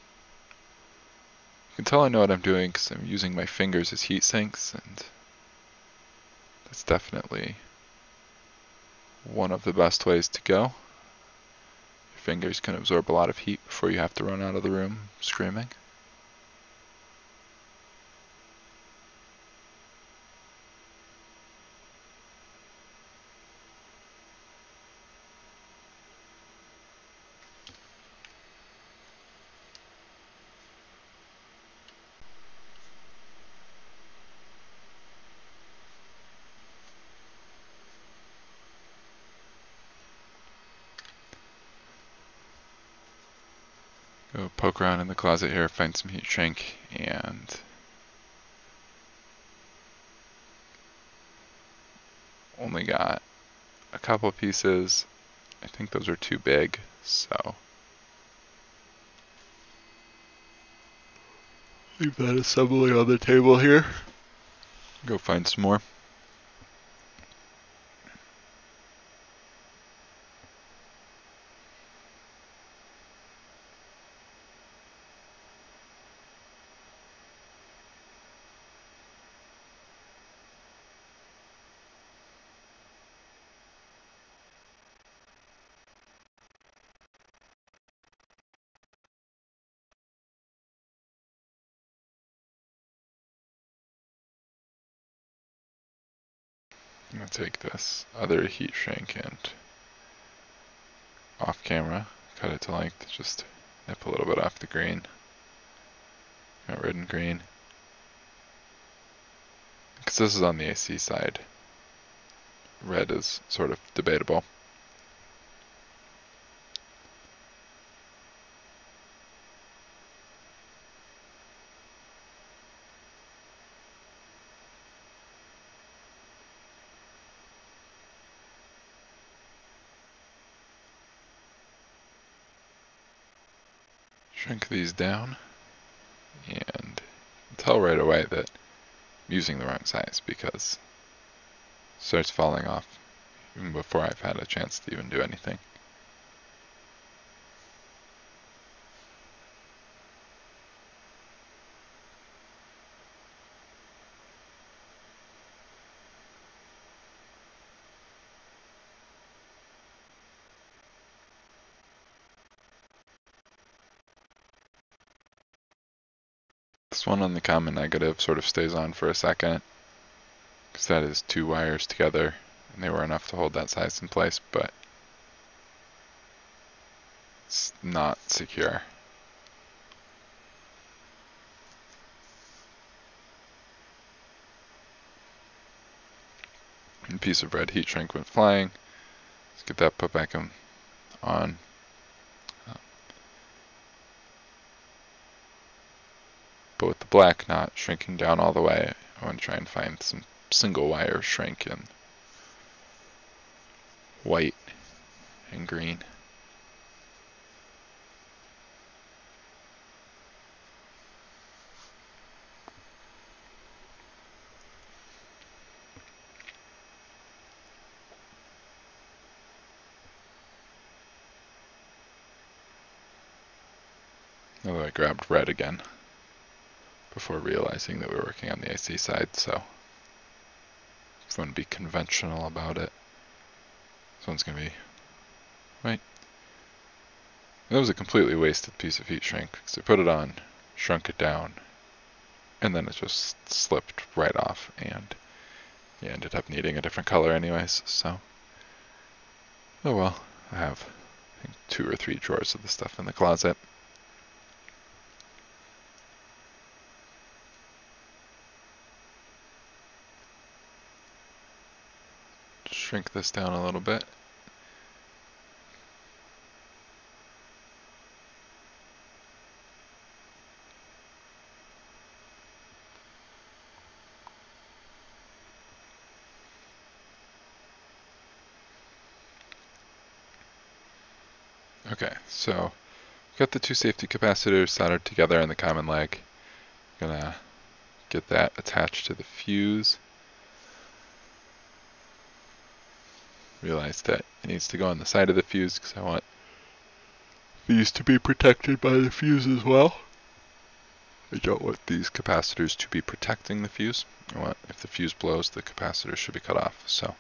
you can tell I know what I'm doing because I'm using my fingers as heat sinks and that's definitely one of the best ways to go. Your fingers can absorb a lot of heat before you have to run out of the room screaming. Go poke around in the closet here, find some heat shrink, and only got a couple pieces. I think those are too big, so leave that assembly on the table here. Go find some more. Take this other heat shrink and off camera, cut it to length, just nip a little bit off the green. Got red and green. Because this is on the AC side. Red is sort of debatable. shrink these down and tell right away that I'm using the wrong size because it starts falling off even before I've had a chance to even do anything. This one on the common negative sort of stays on for a second because that is two wires together and they were enough to hold that size in place, but it's not secure. A piece of red heat shrink went flying. Let's get that put back on. But with the black not shrinking down all the way, I want to try and find some single wire shrink in white and green. Although I grabbed red again before realizing that we were working on the AC side, so you want to be conventional about it, this one's going to be right. that was a completely wasted piece of heat shrink because I put it on, shrunk it down, and then it just slipped right off and you ended up needing a different color anyways, so oh well, I have I think two or three drawers of the stuff in the closet. shrink this down a little bit. Okay, so we've got the two safety capacitors soldered together in the common leg. I'm gonna get that attached to the fuse. Realize that it needs to go on the side of the fuse because I want these to be protected by the fuse as well. I don't want these capacitors to be protecting the fuse. I want, if the fuse blows, the capacitor should be cut off. So,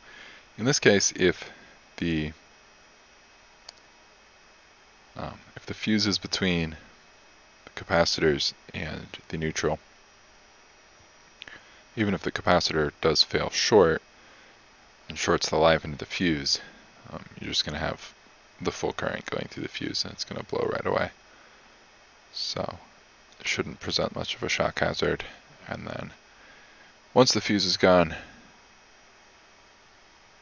in this case, if the um, if the fuse is between the capacitors and the neutral, even if the capacitor does fail short and shorts the live into the fuse, um, you're just going to have the full current going through the fuse and it's going to blow right away. So it shouldn't present much of a shock hazard. And then once the fuse is gone,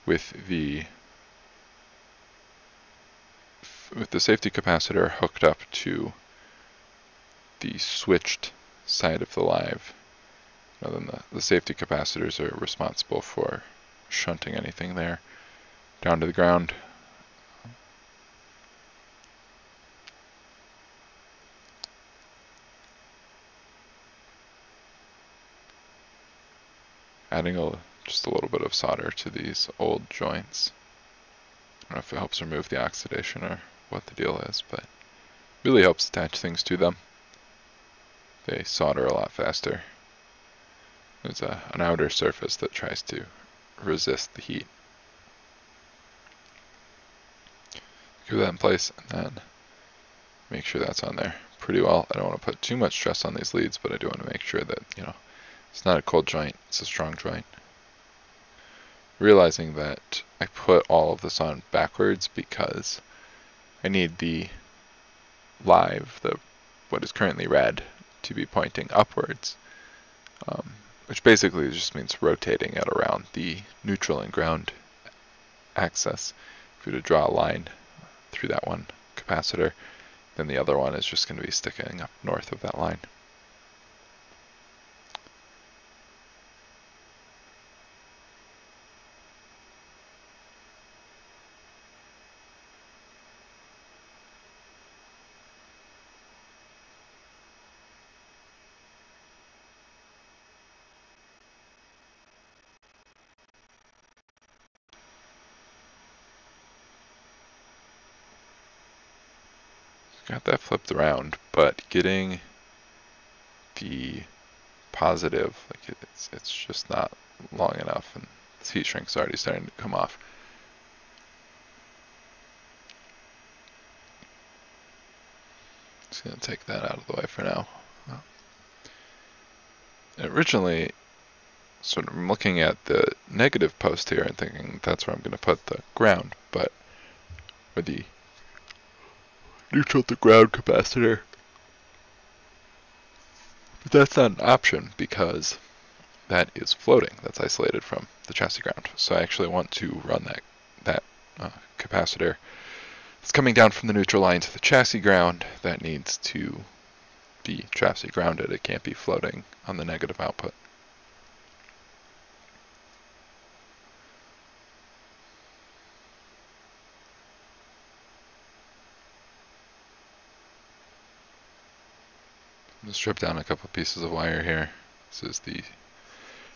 with the with the safety capacitor hooked up to the switched side of the live, then the, the safety capacitors are responsible for shunting anything there down to the ground. Adding a, just a little bit of solder to these old joints. I don't know if it helps remove the oxidation or what the deal is, but really helps attach things to them. They solder a lot faster. There's a, an outer surface that tries to resist the heat. Give that in place and then make sure that's on there pretty well. I don't want to put too much stress on these leads, but I do want to make sure that, you know, it's not a cold joint, it's a strong joint. Realizing that I put all of this on backwards because I need the live, the what is currently red, to be pointing upwards, um, which basically just means rotating it around the neutral and ground axis. If you were to draw a line through that one capacitor, then the other one is just going to be sticking up north of that line. Flipped around, but getting the positive, like it's, it's just not long enough and this heat shrink's already starting to come off. Just gonna take that out of the way for now. Originally, sort of I'm looking at the negative post here and thinking that's where I'm going to put the ground, but where the neutral to ground capacitor. But that's not an option because that is floating. That's isolated from the chassis ground. So I actually want to run that that uh, capacitor. It's coming down from the neutral line to the chassis ground. That needs to be chassis grounded. It can't be floating on the negative output. Strip down a couple pieces of wire here. This is the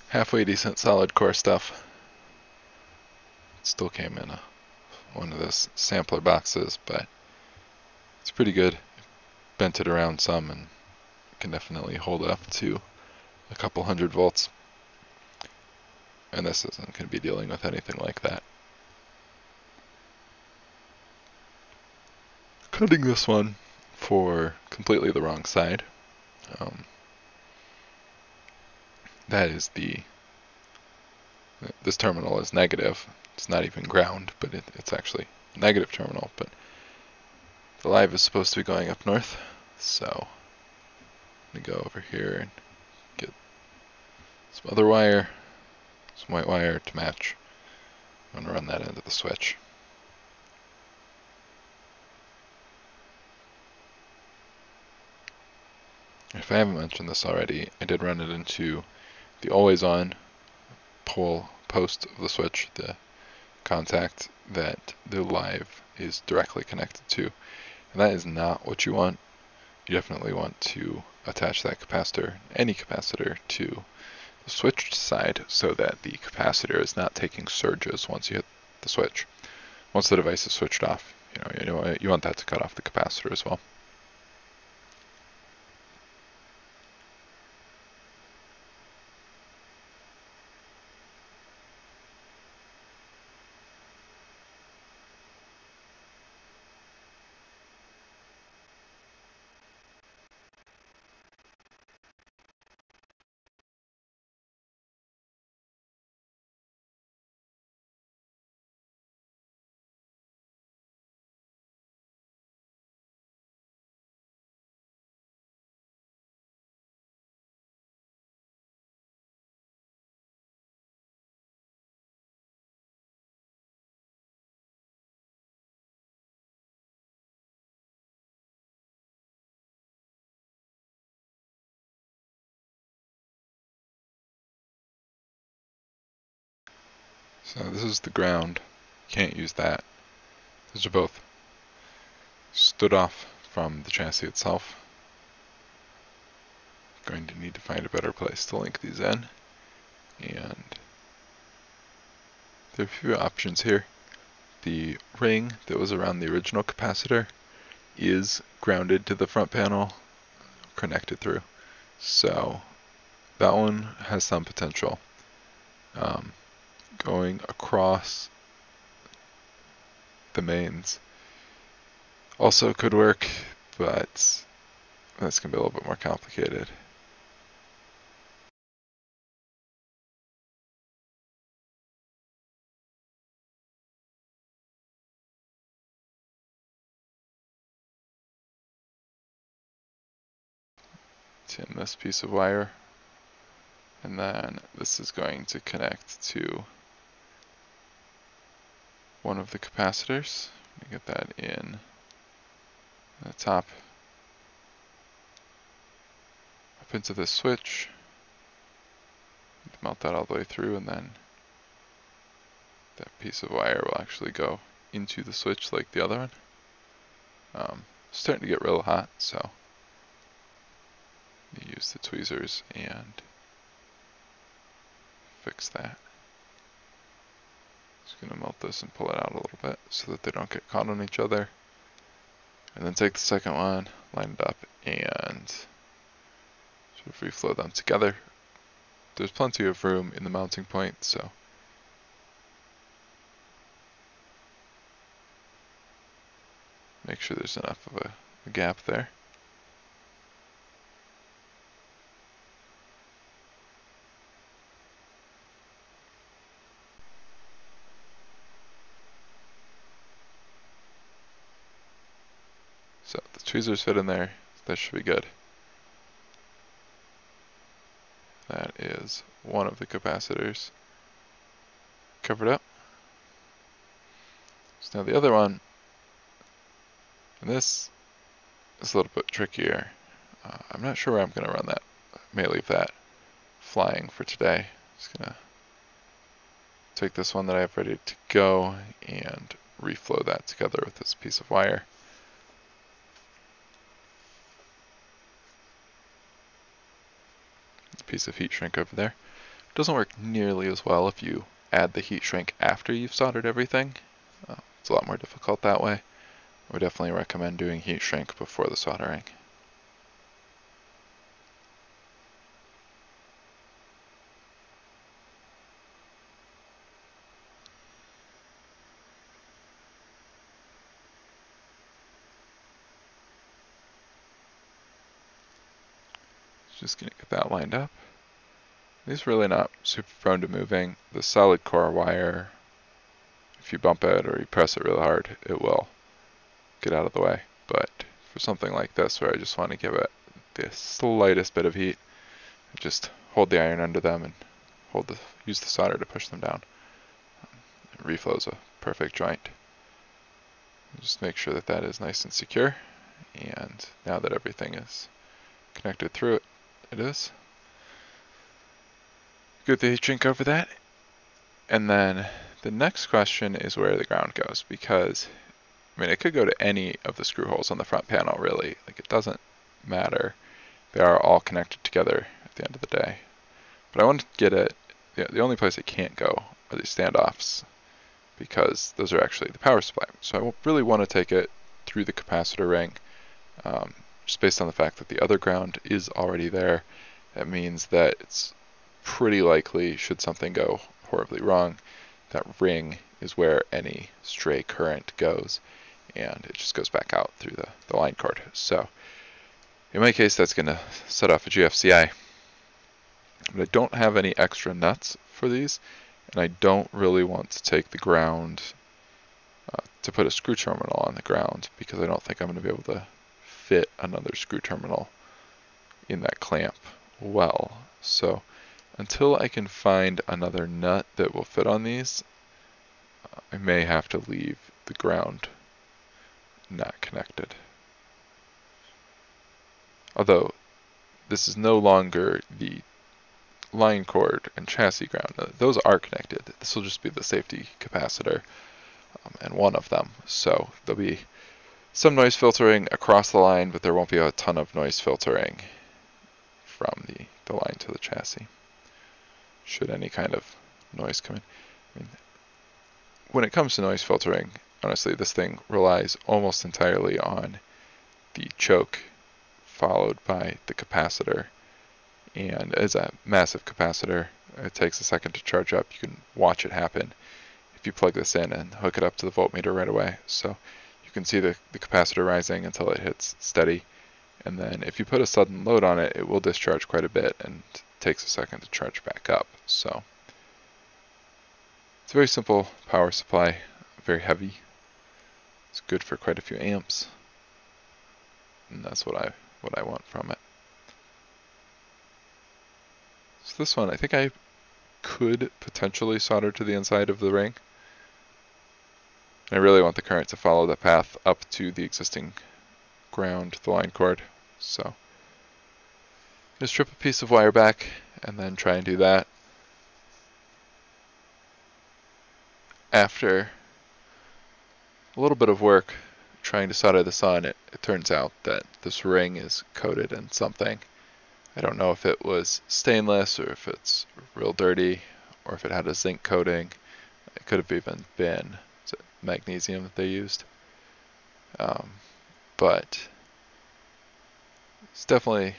halfway decent solid core stuff. It still came in a, one of those sampler boxes, but it's pretty good. Bent it around some and can definitely hold up to a couple hundred volts. And this isn't going to be dealing with anything like that. Cutting this one for completely the wrong side. Um, that is the, this terminal is negative. It's not even ground, but it, it's actually negative terminal, but the live is supposed to be going up north, so going to go over here and get some other wire, some white wire to match. I'm going to run that into the switch. If I haven't mentioned this already, I did run it into the always on pole post of the switch, the contact that the live is directly connected to. And that is not what you want. You definitely want to attach that capacitor, any capacitor, to the switched side so that the capacitor is not taking surges once you hit the switch. Once the device is switched off, you know, you, know, you want that to cut off the capacitor as well. So this is the ground. Can't use that. Those are both stood off from the chassis itself. Going to need to find a better place to link these in. And there are a few options here. The ring that was around the original capacitor is grounded to the front panel, connected through. So that one has some potential. Um, going across the mains also could work, but that's going to be a little bit more complicated. in this piece of wire and then this is going to connect to one of the capacitors. Get that in the top up into the switch. Melt that all the way through and then that piece of wire will actually go into the switch like the other one. Um, starting to get real hot, so you use the tweezers and fix that. Just gonna melt this and pull it out a little bit so that they don't get caught on each other. And then take the second one, line it up, and sort of reflow them together. There's plenty of room in the mounting point, so make sure there's enough of a, a gap there. Tweezers fit in there, that should be good. That is one of the capacitors covered up. So now the other one, and this is a little bit trickier. Uh, I'm not sure where I'm going to run that. I may leave that flying for today. Just going to take this one that I have ready to go and reflow that together with this piece of wire. Piece of heat shrink over there. It doesn't work nearly as well if you add the heat shrink after you've soldered everything. Uh, it's a lot more difficult that way. I would definitely recommend doing heat shrink before the soldering. Just gonna get that lined up. It's really not super prone to moving. The solid core wire, if you bump it or you press it really hard, it will get out of the way. But for something like this where I just want to give it the slightest bit of heat, just hold the iron under them and hold the use the solder to push them down. Reflow is a perfect joint. Just make sure that that is nice and secure. And now that everything is connected through it, it is. The heat shrink over that. And then The next question is where the ground goes because, I mean, it could go to any of the screw holes on the front panel, really. Like, it doesn't matter. They are all connected together at the end of the day. But I want to get it, the, the only place it can't go are these standoffs because those are actually the power supply. So I really want to take it through the capacitor ring, um, just based on the fact that the other ground is already there. That means that it's pretty likely, should something go horribly wrong, that ring is where any stray current goes, and it just goes back out through the, the line cord. So in my case, that's going to set off a GFCI. But I don't have any extra nuts for these, and I don't really want to take the ground uh, to put a screw terminal on the ground because I don't think I'm going to be able to fit another screw terminal in that clamp well. So until I can find another nut that will fit on these, I may have to leave the ground not connected. Although this is no longer the line cord and chassis ground. Those are connected. This will just be the safety capacitor um, and one of them. So there'll be some noise filtering across the line, but there won't be a ton of noise filtering from the, the line to the chassis. Should any kind of noise come in. I mean, when it comes to noise filtering, honestly, this thing relies almost entirely on the choke followed by the capacitor. And as a massive capacitor, it takes a second to charge up. You can watch it happen if you plug this in and hook it up to the voltmeter right away. So you can see the, the capacitor rising until it hits steady. And then if you put a sudden load on it, it will discharge quite a bit and takes a second to charge back up. So it's a very simple power supply, very heavy. It's good for quite a few amps. And that's what I what I want from it. So this one, I think I could potentially solder to the inside of the ring. I really want the current to follow the path up to the existing ground, the line cord. So just strip a piece of wire back and then try and do that. After a little bit of work trying to solder this on, it, it turns out that this ring is coated in something. I don't know if it was stainless or if it's real dirty or if it had a zinc coating. It could have even been magnesium that they used. Um, but it's definitely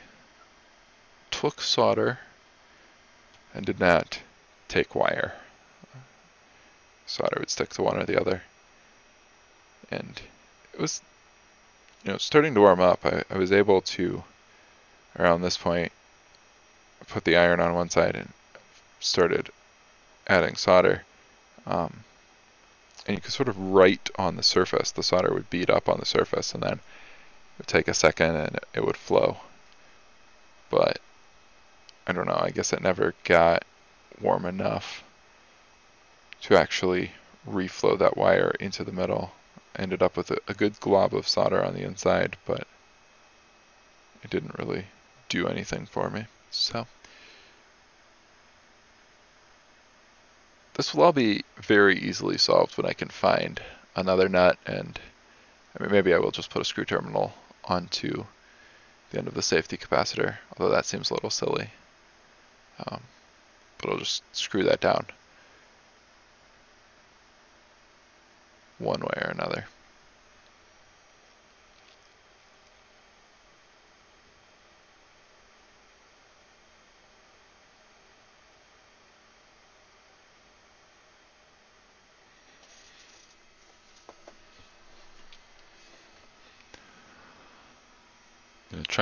took solder and did not take wire. Solder would stick to one or the other. And it was, you know, starting to warm up. I, I was able to, around this point, put the iron on one side and started adding solder. Um, and you could sort of write on the surface. The solder would bead up on the surface, and then it would take a second and it would flow. But I don't know. I guess it never got warm enough to actually reflow that wire into the. I ended up with a, a good glob of solder on the inside, but it didn't really do anything for me. So. This will all be very easily solved when I can find another nut and I mean, maybe I will just put a screw terminal onto the end of the safety capacitor, although that seems a little silly. Um, but I'll just screw that down one way or another.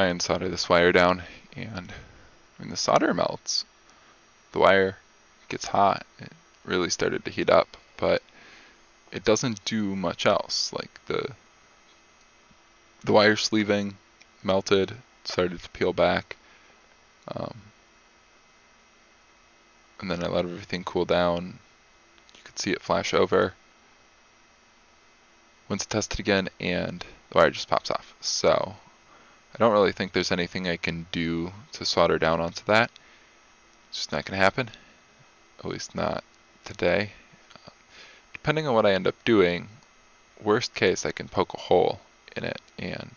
Try and solder this wire down and when the solder melts, the wire gets hot. It really started to heat up, but it doesn't do much else. Like the the wire sleeving melted, started to peel back. Um, and then I let everything cool down. You could see it flash over. Once it tested again, and the wire just pops off. So I don't really think there's anything I can do to solder down onto that. It's just not going to happen. At least not today. depending on what I end up doing, worst case I can poke a hole in it and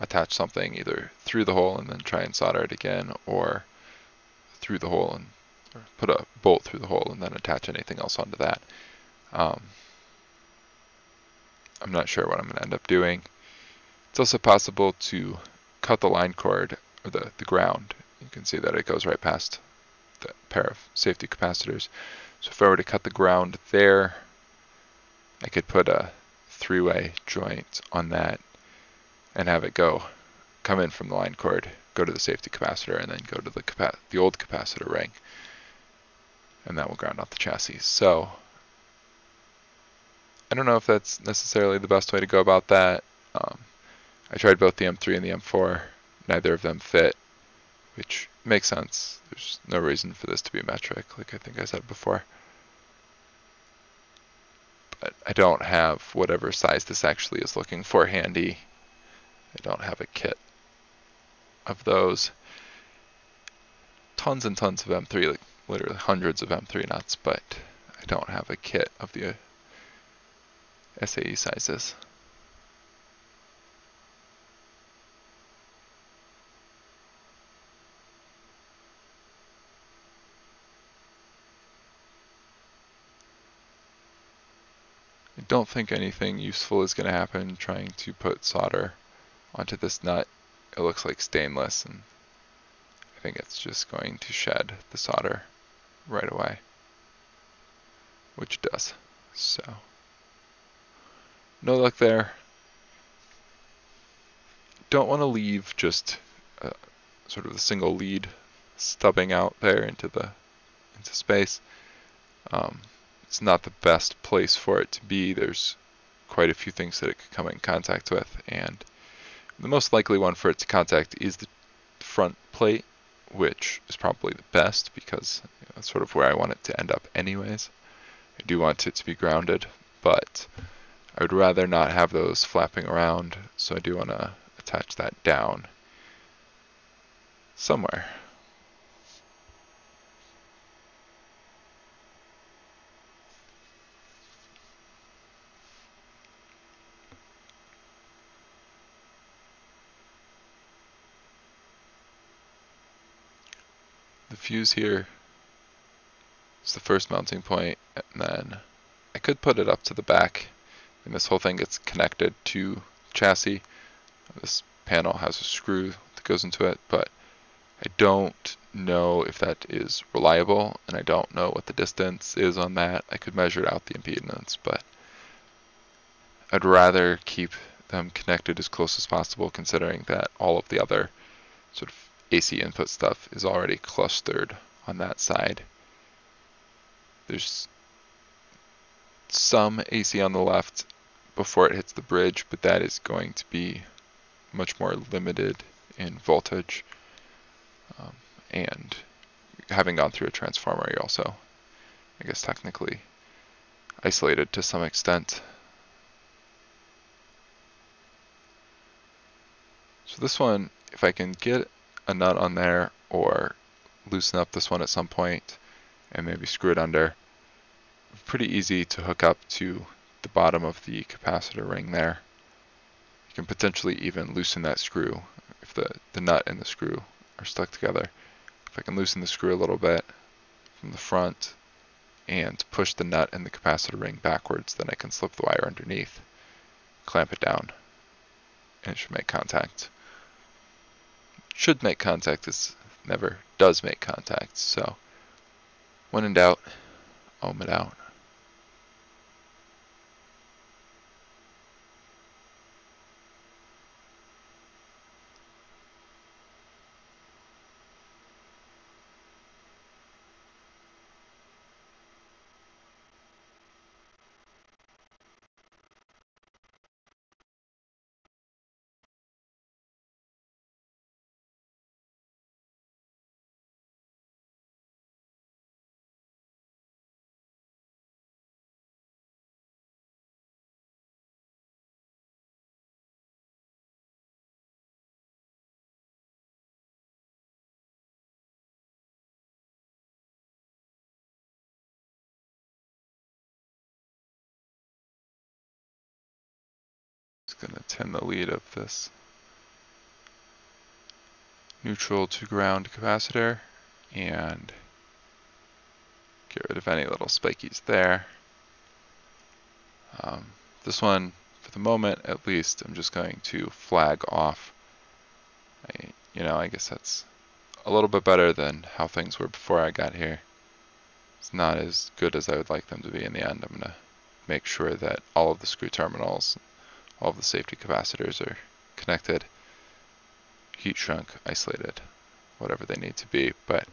attach something either through the hole and then try and solder it again or through the hole and put a bolt through the hole and then attach anything else onto that. Um, I'm not sure what I'm going to end up doing. It's also possible to cut the line cord or the, the ground. You can see that it goes right past the pair of safety capacitors. So if I were to cut the ground there, I could put a three-way joint on that and have it go, come in from the line cord, go to the safety capacitor, and then go to the, capa the old capacitor ring. And that will ground out the chassis. So I don't know if that's necessarily the best way to go about that. Um, I tried both the M3 and the M4. Neither of them fit, which makes sense. There's no reason for this to be metric, like I think I said before. But I don't have whatever size this actually is looking for handy. I don't have a kit of those. Tons and tons of M3, like literally hundreds of M3 nuts, but I don't have a kit of the SAE sizes. Don't think anything useful is going to happen trying to put solder onto this nut. It looks like stainless and I think it's just going to shed the solder right away, which it does. So, no luck there. Don't want to leave just uh, sort of a single lead stubbing out there into the into space. Um, it's not the best place for it to be. There's quite a few things that it could come in contact with, and the most likely one for it to contact is the front plate, which is probably the best because you know, that's sort of where I want it to end up anyways. I do want it to be grounded, but I would rather not have those flapping around, so I do want to attach that down somewhere. Fuse here is the first mounting point, and then I could put it up to the back, and this whole thing gets connected to chassis. This panel has a screw that goes into it, but I don't know if that is reliable, and I don't know what the distance is on that. I could measure out the impedance, but I'd rather keep them connected as close as possible, considering that all of the other sort of AC input stuff is already clustered on that side. There's some AC on the left before it hits the bridge, but that is going to be much more limited in voltage. Um, and having gone through a transformer, you're also, I guess, technically isolated to some extent. So this one, if I can get a nut on there or loosen up this one at some point and maybe screw it under. Pretty easy to hook up to the bottom of the capacitor ring there. You can potentially even loosen that screw if the, the nut and the screw are stuck together. If I can loosen the screw a little bit from the front and push the nut and the capacitor ring backwards, then I can slip the wire underneath, clamp it down, and it should make contact should make contact. This never does make contact. So when in doubt, ohm it out. Tin the lead of this neutral to ground capacitor and get rid of any little spikies there. Um, this one, for the moment at least, I'm just going to flag off. I, you know, I guess that's a little bit better than how things were before I got here. It's not as good as I would like them to be in the end. I'm going to make sure that all of the screw terminals, all of the safety capacitors are connected, heat shrunk, isolated, whatever they need to be. But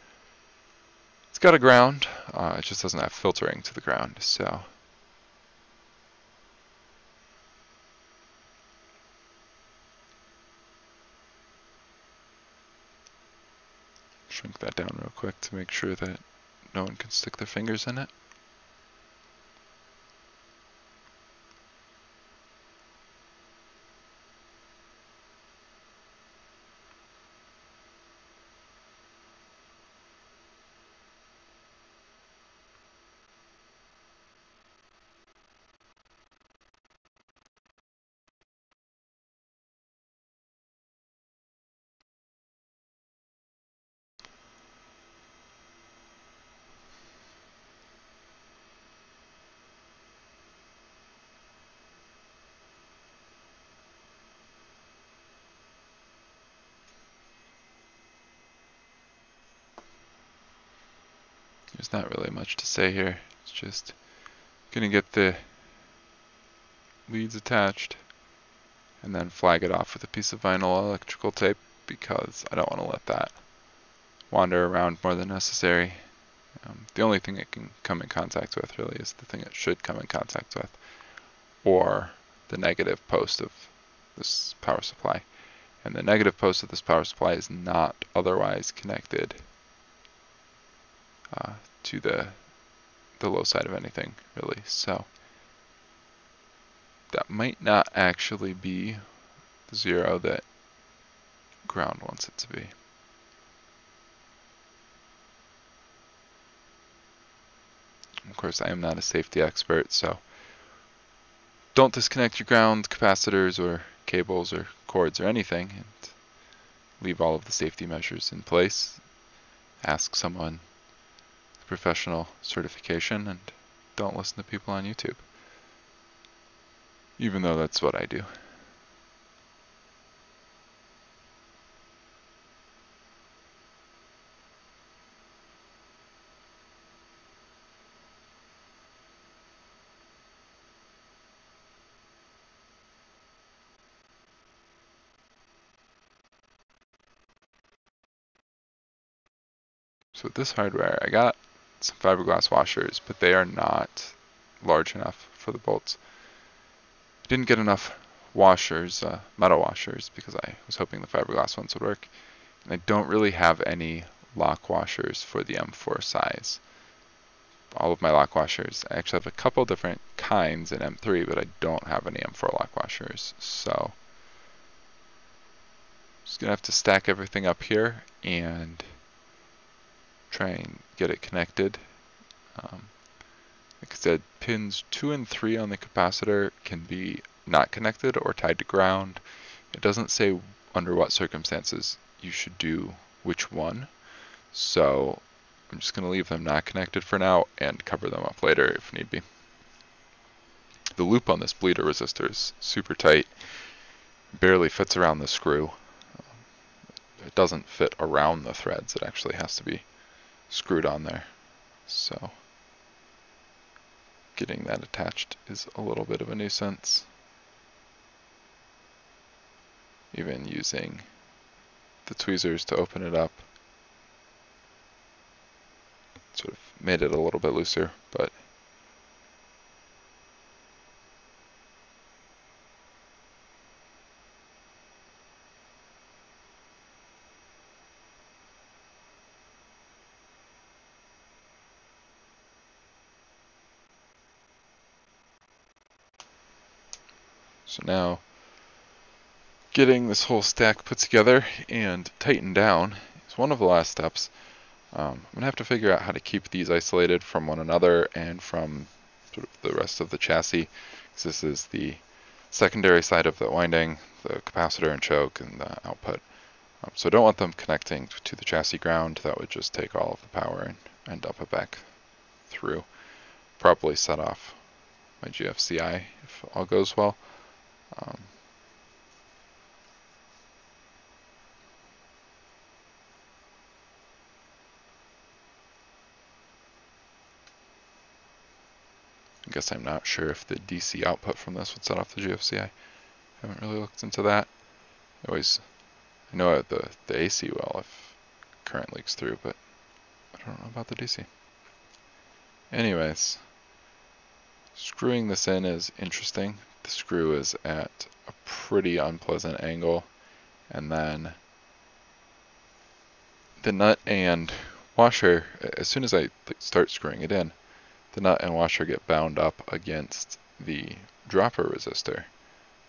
it's got a ground, uh, it just doesn't have filtering to the ground, so shrink that down real quick to make sure that no one can stick their fingers in it. There's not really much to say here. It's just gonna get the leads attached and then flag it off with a piece of vinyl electrical tape because I don't want to let that wander around more than necessary. Um, the only thing it can come in contact with really is the thing it should come in contact with or the negative post of this power supply. And the negative post of this power supply is not otherwise connected uh, to the the low side of anything really so that might not actually be the zero that ground wants it to be. Of course, I am not a safety expert, so don't disconnect your ground capacitors or cables or cords or anything and leave all of the safety measures in place. Ask someone professional certification and don't listen to people on YouTube. Even though that's what I do. So with this hardware, I got some fiberglass washers, but they are not large enough for the bolts. Didn't get enough washers, uh, metal washers, because I was hoping the fiberglass ones would work. And I don't really have any lock washers for the M4 size. All of my lock washers, I actually have a couple different kinds in M3, but I don't have any M4 lock washers. So, just gonna have to stack everything up here and try and get it connected. Um, like I said, pins 2 and 3 on the capacitor can be not connected or tied to ground. It doesn't say under what circumstances you should do which one. So I'm just going to leave them not connected for now and cover them up later if need be. The loop on this bleeder resistor is super tight. Barely fits around the screw. It doesn't fit around the threads. It actually has to be screwed on there. So getting that attached is a little bit of a nuisance. Even using the tweezers to open it up sort of made it a little bit looser, but now getting this whole stack put together and tightened down is one of the last steps. Um, I'm going to have to figure out how to keep these isolated from one another and from sort of the rest of the chassis. Because this is the secondary side of the winding, the capacitor and choke, and the output. Um, so I don't want them connecting to the chassis ground. That would just take all of the power and, and dump it back through. Properly set off my GFCI if all goes well. Um, I guess I'm not sure if the DC output from this would set off the GFCI. I haven't really looked into that. I always, I know the, the AC well if current leaks through, but I don't know about the DC. Anyways, screwing this in is interesting. The screw is at a pretty unpleasant angle, and then the nut and washer, as soon as I start screwing it in, the nut and washer get bound up against the dropper resistor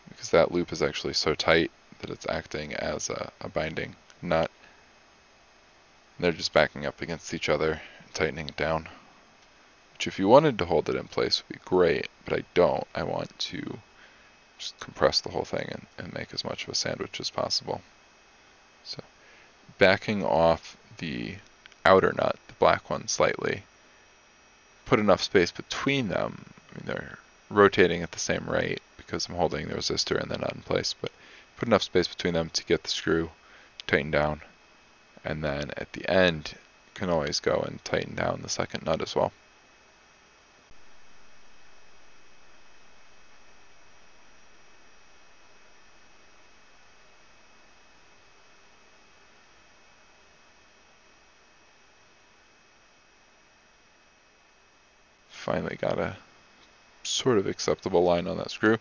because that loop is actually so tight that it's acting as a, a binding nut. And they're just backing up against each other tightening it down. Which if you wanted to hold it in place would be great, but I don't. I want to just compress the whole thing and, and make as much of a sandwich as possible. So backing off the outer nut, the black one slightly, put enough space between them. I mean, they're rotating at the same rate because I'm holding the resistor and the nut in place, but put enough space between them to get the screw tightened down. And then at the end, you can always go and tighten down the second nut as well. Finally got a sort of acceptable line on that screw.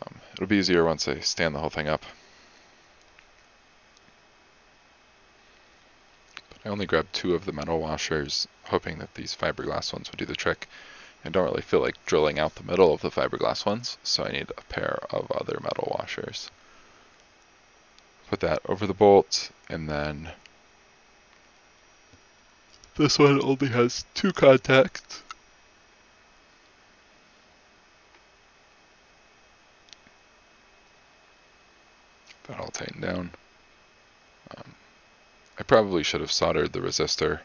Um, it'll be easier once I stand the whole thing up. But I only grabbed two of the metal washers, hoping that these fiberglass ones would do the trick. I don't really feel like drilling out the middle of the fiberglass ones, so I need a pair of other metal washers. Put that over the bolt, and then this one only has two contacts. That all tightened down. Um, I probably should have soldered the resistor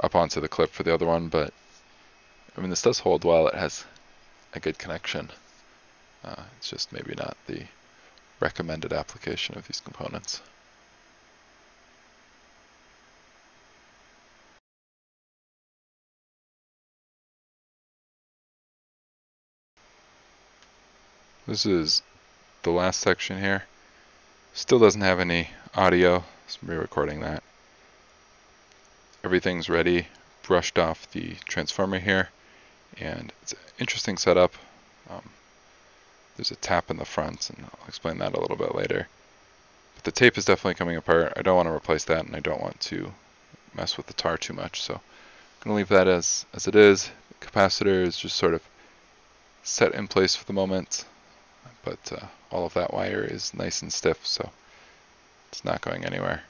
up onto the clip for the other one, but I mean this does hold well. It has a good connection. Uh, it's just maybe not the recommended application of these components. This is the last section here. Still doesn't have any audio, so I'm re-recording that. Everything's ready, brushed off the transformer here, and it's an interesting setup. Um, there's a tap in the front, and I'll explain that a little bit later. But the tape is definitely coming apart. I don't want to replace that, and I don't want to mess with the tar too much, so I'm going to leave that as, as it is. The capacitor is just sort of set in place for the moment but uh, all of that wire is nice and stiff, so it's not going anywhere.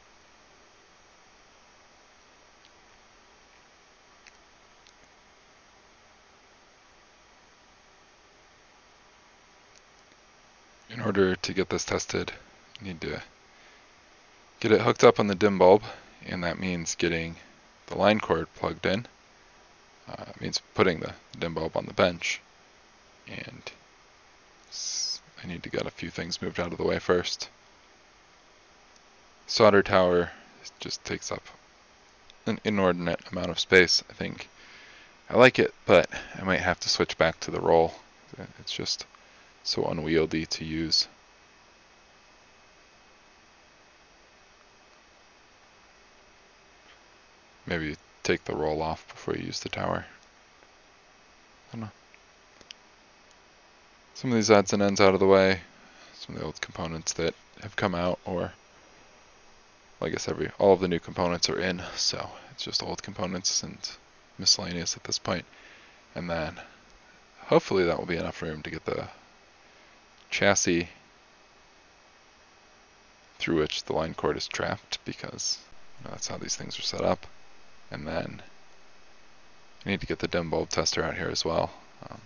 In order to get this tested, you need to get it hooked up on the dim bulb, and that means getting the line cord plugged in. Uh, it means putting the dim bulb on the bench and I need to get a few things moved out of the way first. Solder tower just takes up an inordinate amount of space. I think I like it, but I might have to switch back to the roll. It's just so unwieldy to use. Maybe take the roll off before you use the tower. I don't know some of these odds and ends out of the way, some of the old components that have come out, or I guess every all of the new components are in, so it's just old components and miscellaneous at this point. And then hopefully that will be enough room to get the chassis through which the line cord is trapped because you know, that's how these things are set up. And then I need to get the dim bulb tester out here as well. Um,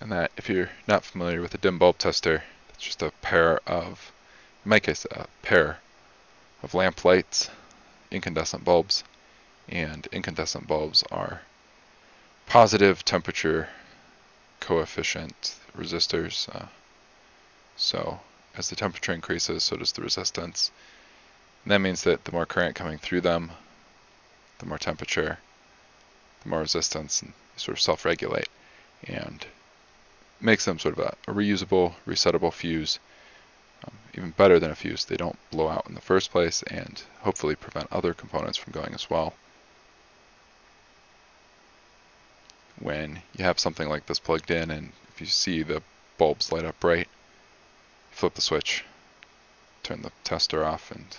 and that if you're not familiar with a dim bulb tester, it's just a pair of, in my case, a pair of lamp lights, incandescent bulbs, and incandescent bulbs are positive temperature coefficient resistors. Uh, so as the temperature increases, so does the resistance. And that means that the more current coming through them, the more temperature, the more resistance, and sort of self-regulate, and makes them sort of a, a reusable, resettable fuse. Um, even better than a fuse, they don't blow out in the first place, and hopefully prevent other components from going as well. When you have something like this plugged in, and if you see the bulbs light up bright, flip the switch, turn the tester off, and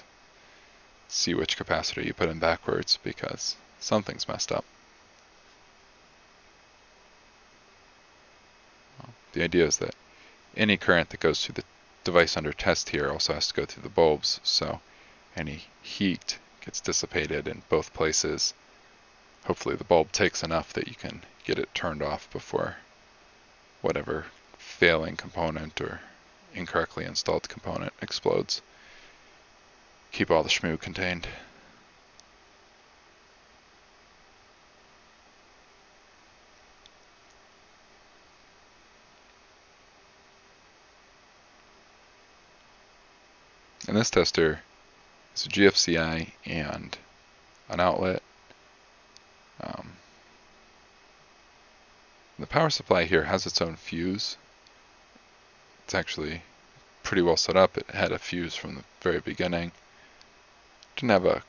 see which capacitor you put in backwards because something's messed up. The idea is that any current that goes through the device under test here also has to go through the bulbs, so any heat gets dissipated in both places. Hopefully the bulb takes enough that you can get it turned off before whatever failing component or incorrectly installed component explodes. Keep all the shmoo contained. Tester is a GFCI and an outlet. Um, the power supply here has its own fuse it's actually pretty well set up. It had a fuse from the very beginning. Didn't have a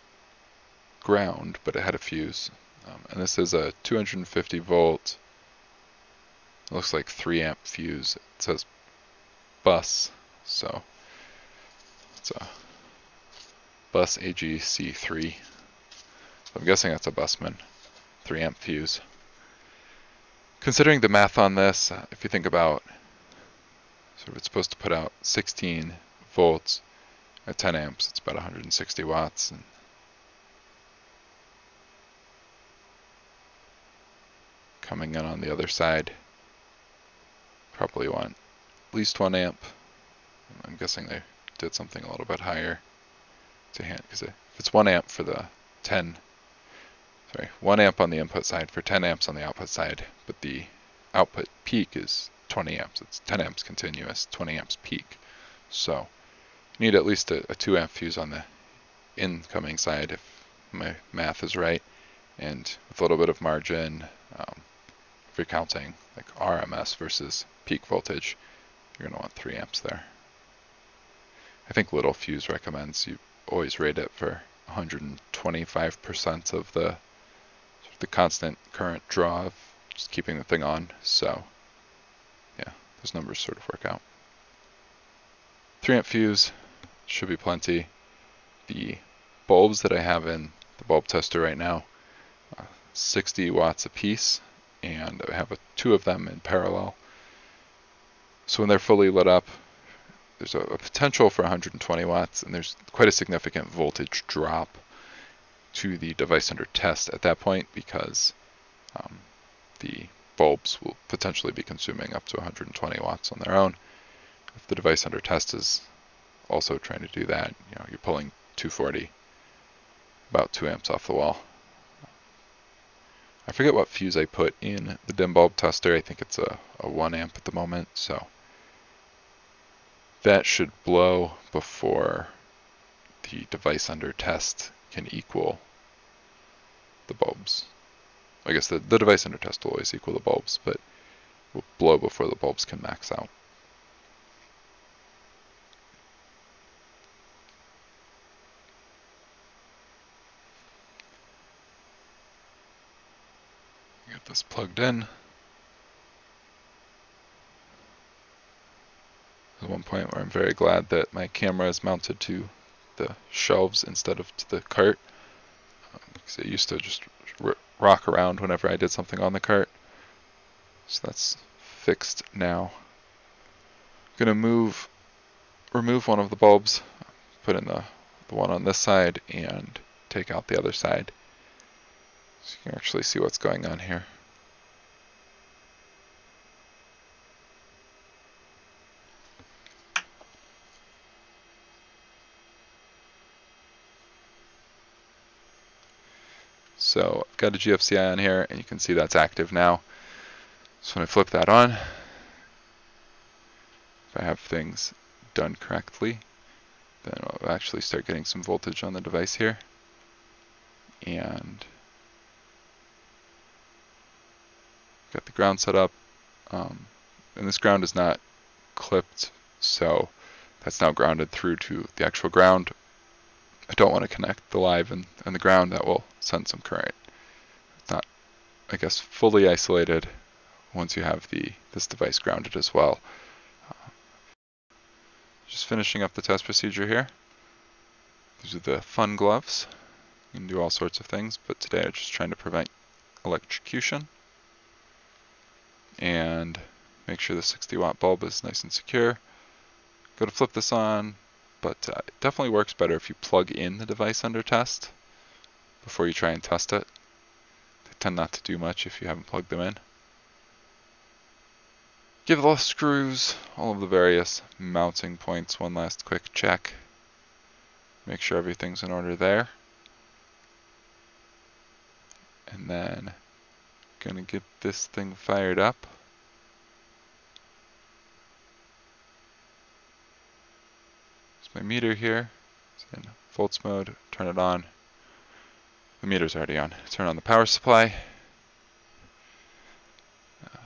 ground, but it had a fuse. Um, and this is a 250 volt, looks like 3 amp fuse. It says bus, so it's a bus AGC3. I'm guessing that's a Bussmann, 3 amp fuse. Considering the math on this, uh, if you think about so it's supposed to put out 16 volts at 10 amps. It's about 160 watts. And coming in on the other side, probably want at least 1 amp. I'm guessing they did something a little bit higher to hand because if it's 1 amp for the 10 sorry 1 amp on the input side for 10 amps on the output side but the output peak is 20 amps. It's 10 amps continuous, 20 amps peak. So you need at least a, a 2 amp fuse on the incoming side if my math is right. And with a little bit of margin, um, if you're counting like RMS versus peak voltage, you're going to want 3 amps there. I think Littelfuse recommends you always rate it for 125% of the the constant current draw of just keeping the thing on. So yeah, those numbers sort of work out. 3 amp fuse should be plenty. The bulbs that I have in the bulb tester right now, uh, 60 watts a piece, and I have a, two of them in parallel. So when they're fully lit up, there's a, a potential for 120 watts, and there's quite a significant voltage drop to the device under test at that point because um, the bulbs will potentially be consuming up to 120 watts on their own. If the device under test is also trying to do that, you know, you're pulling 240, about 2 amps off the wall. I forget what fuse I put in the dim bulb tester. I think it's a, a 1 amp at the moment, so that should blow before the device under test can equal the bulbs. I guess the, the device under test will always equal the bulbs, but will blow before the bulbs can max out. Get this plugged in. One point where I'm very glad that my camera is mounted to the shelves instead of to the cart. Um, because it used to just rock around whenever I did something on the cart. So that's fixed now. I'm gonna move, remove one of the bulbs, put in the, the one on this side, and take out the other side. So you can actually see what's going on here. So I've got a GFCI on here, and you can see that's active now. So when I flip that on, if I have things done correctly, then I'll actually start getting some voltage on the device here. And got the ground set up. Um, and this ground is not clipped, so that's now grounded through to the actual ground. I don't want to connect the live and, and the ground, that will send some current. I guess, fully isolated once you have the this device grounded as well. Uh, just finishing up the test procedure here. These are the fun gloves. You can do all sorts of things, but today I'm just trying to prevent electrocution and make sure the 60 watt bulb is nice and secure. Go to flip this on, but uh, it definitely works better if you plug in the device under test before you try and test it. Tend not to do much if you haven't plugged them in. Give the screws, all of the various mounting points, one last quick check. Make sure everything's in order there. And then gonna get this thing fired up. It's my meter here. It's in volts mode. Turn it on. The meter's already on. Turn on the power supply. Uh,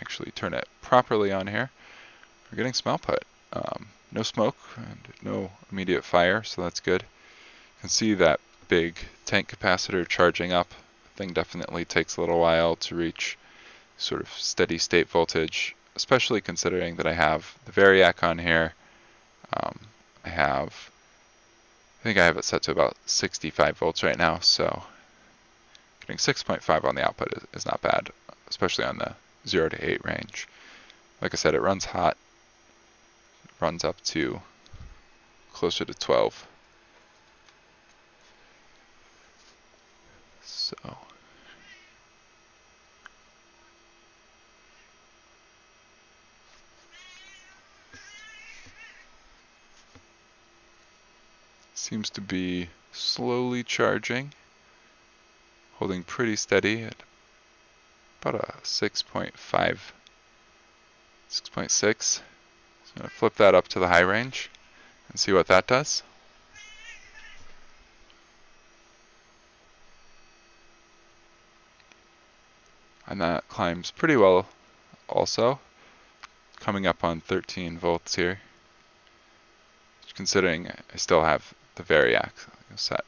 actually turn it properly on here. We're getting smell put. Um, no smoke and no immediate fire, so that's good. You can see that big tank capacitor charging up thing definitely takes a little while to reach sort of steady state voltage, especially considering that I have the Variac on here. Um, I have, I think I have it set to about 65 volts right now, so getting 6.5 on the output is, is not bad, especially on the 0 to 8 range. Like I said, it runs hot, runs up to closer to 12. So seems to be slowly charging, holding pretty steady at about a 6.5, 6.6. So I'm going to flip that up to the high range and see what that does. and that climbs pretty well also coming up on 13 volts here considering I still have the Variac set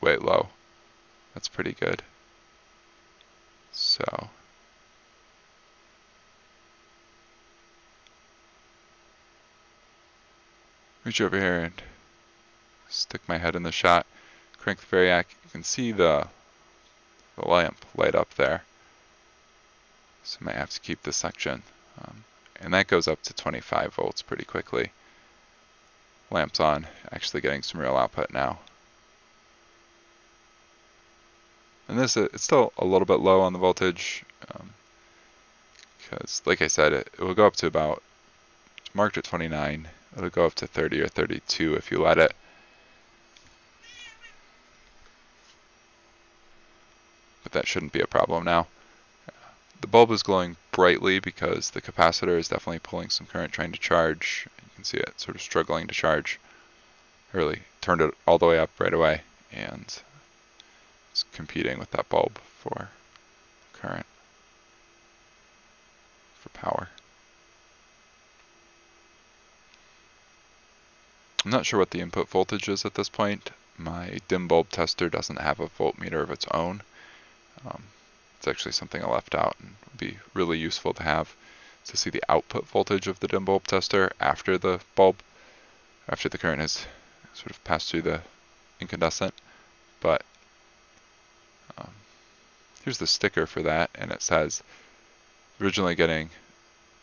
way low. That's pretty good. So. Reach over here and stick my head in the shot. Crank the Variac you can see the the lamp light up there. So I might have to keep this section. Um, and that goes up to 25 volts pretty quickly. Lamps on, actually getting some real output now. And this, uh, it's still a little bit low on the voltage, because um, like I said, it, it will go up to about, it's marked at 29, it'll go up to 30 or 32 if you let it. But that shouldn't be a problem now. The bulb is glowing brightly because the capacitor is definitely pulling some current trying to charge. You can see it sort of struggling to charge. I really turned it all the way up right away and it's competing with that bulb for current, for power. I'm not sure what the input voltage is at this point. My dim bulb tester doesn't have a voltmeter of its own. Um, it's actually something I left out and would be really useful to have to see the output voltage of the dim bulb tester after the bulb, after the current has sort of passed through the incandescent. But um, here's the sticker for that, and it says originally getting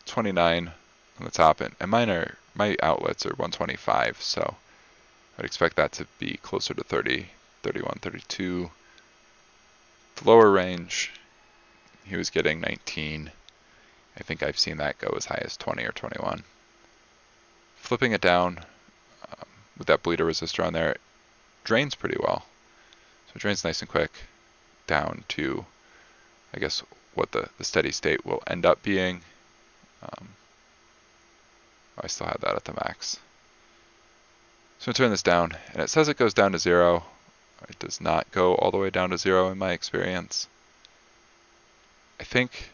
29 on the top, and, and mine are my outlets are 125, so I'd expect that to be closer to 30, 31, 32. The lower range he was getting 19. I think I've seen that go as high as 20 or 21. Flipping it down um, with that bleeder resistor on there, it drains pretty well. So it drains nice and quick down to, I guess, what the, the steady state will end up being. Um, I still have that at the max. So I'm turn this down, and it says it goes down to zero. It does not go all the way down to zero in my experience. I think,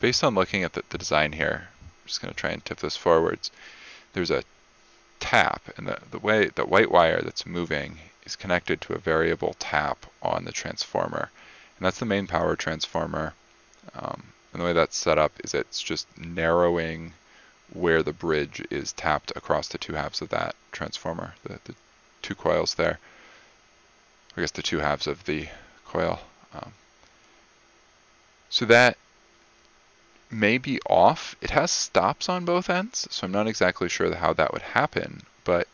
based on looking at the, the design here, I'm just going to try and tip this forwards. There's a tap, and the, the way the white wire that's moving is connected to a variable tap on the transformer. And that's the main power transformer. Um, and the way that's set up is it's just narrowing where the bridge is tapped across the two halves of that transformer, the, the two coils there. I guess the two halves of the coil. Um, so that may be off. It has stops on both ends, so I'm not exactly sure how that would happen, but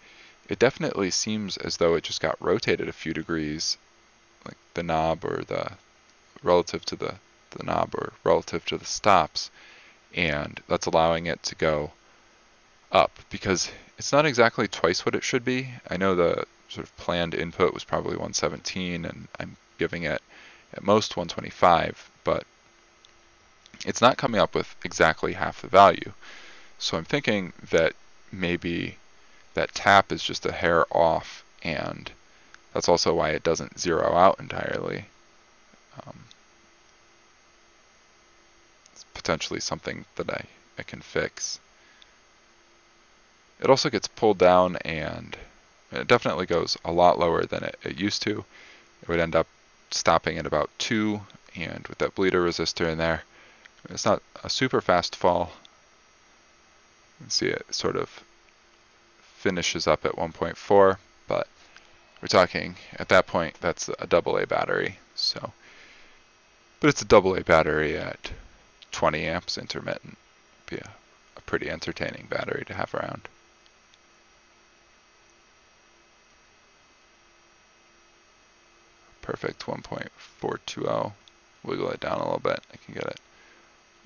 it definitely seems as though it just got rotated a few degrees, like the knob or the relative to the, the knob or relative to the stops, and that's allowing it to go up because it's not exactly twice what it should be. I know the sort of planned input was probably 117 and I'm giving it at most 125, but it's not coming up with exactly half the value. So I'm thinking that maybe that tap is just a hair off and that's also why it doesn't zero out entirely. Um, it's potentially something that I, I can fix. It also gets pulled down and it definitely goes a lot lower than it, it used to. It would end up stopping at about 2 and with that bleeder resistor in there, it's not a super fast fall. See it sort of finishes up at 1.4, but we're talking at that point that's a double A battery. So, but it's a double A battery at 20 amps intermittent. Be a, a pretty entertaining battery to have around. Perfect 1.420. Wiggle it down a little bit. I can get it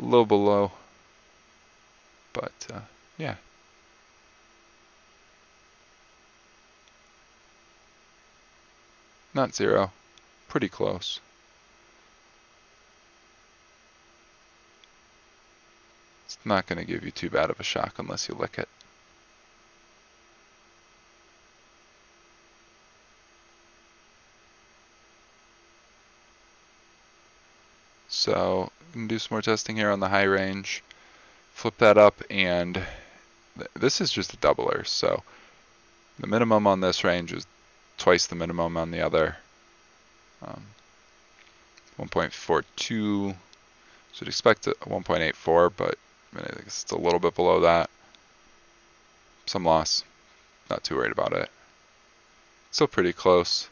a little below. But uh, yeah. Not zero, pretty close. It's not going to give you too bad of a shock unless you lick it. So can do some more testing here on the high range. Flip that up and th this is just a doubler. So the minimum on this range is twice the minimum on the other. Um, 1.42, should expect a 1.84, but I think it's a little bit below that. Some loss, not too worried about it. Still pretty close.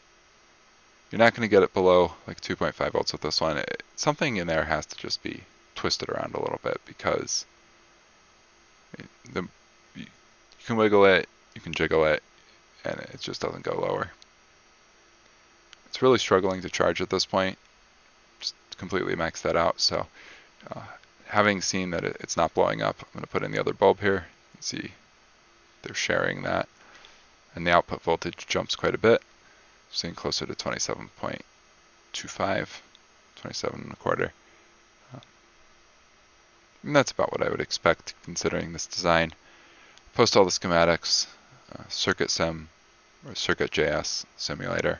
You're not going to get it below like 2.5 volts with this one. It, something in there has to just be twisted around a little bit because the, you can wiggle it, you can jiggle it, and it just doesn't go lower. It's really struggling to charge at this point. Just completely maxed that out. So uh, having seen that it, it's not blowing up, I'm going to put in the other bulb here. See they're sharing that. And the output voltage jumps quite a bit seeing closer to 27.25, 27 and a quarter. Uh, and that's about what I would expect considering this design. Post all the schematics, uh, Circuit Sim or Circuit JS simulator.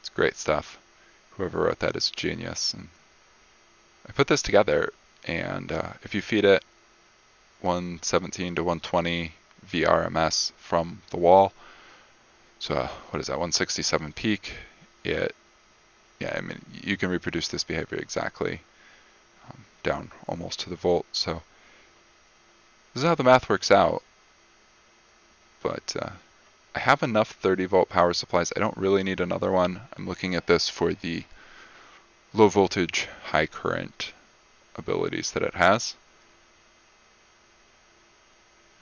It's great stuff. Whoever wrote that is genius. And I put this together, and uh, if you feed it 117 to 120 VRMS from the wall, so uh, what is that, 167 peak? It, yeah, I mean, you can reproduce this behavior exactly um, down almost to the volt. So this is how the math works out. But uh, I have enough 30 volt power supplies. I don't really need another one. I'm looking at this for the low voltage, high current abilities that it has.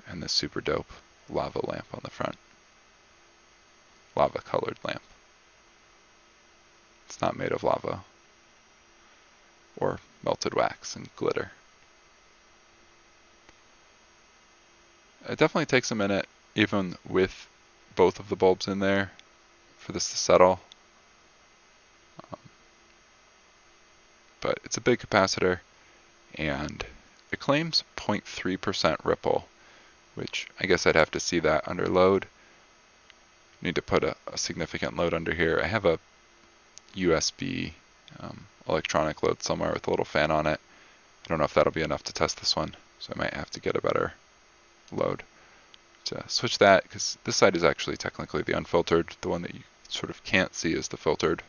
And this super dope lava lamp on the front lava-colored lamp. It's not made of lava or melted wax and glitter. It definitely takes a minute, even with both of the bulbs in there, for this to settle. Um, but it's a big capacitor, and it claims 0.3% ripple, which I guess I'd have to see that under load. Need to put a, a significant load under here. I have a USB um, electronic load somewhere with a little fan on it. I don't know if that'll be enough to test this one, so I might have to get a better load to switch that because this side is actually technically the unfiltered. The one that you sort of can't see is the filtered.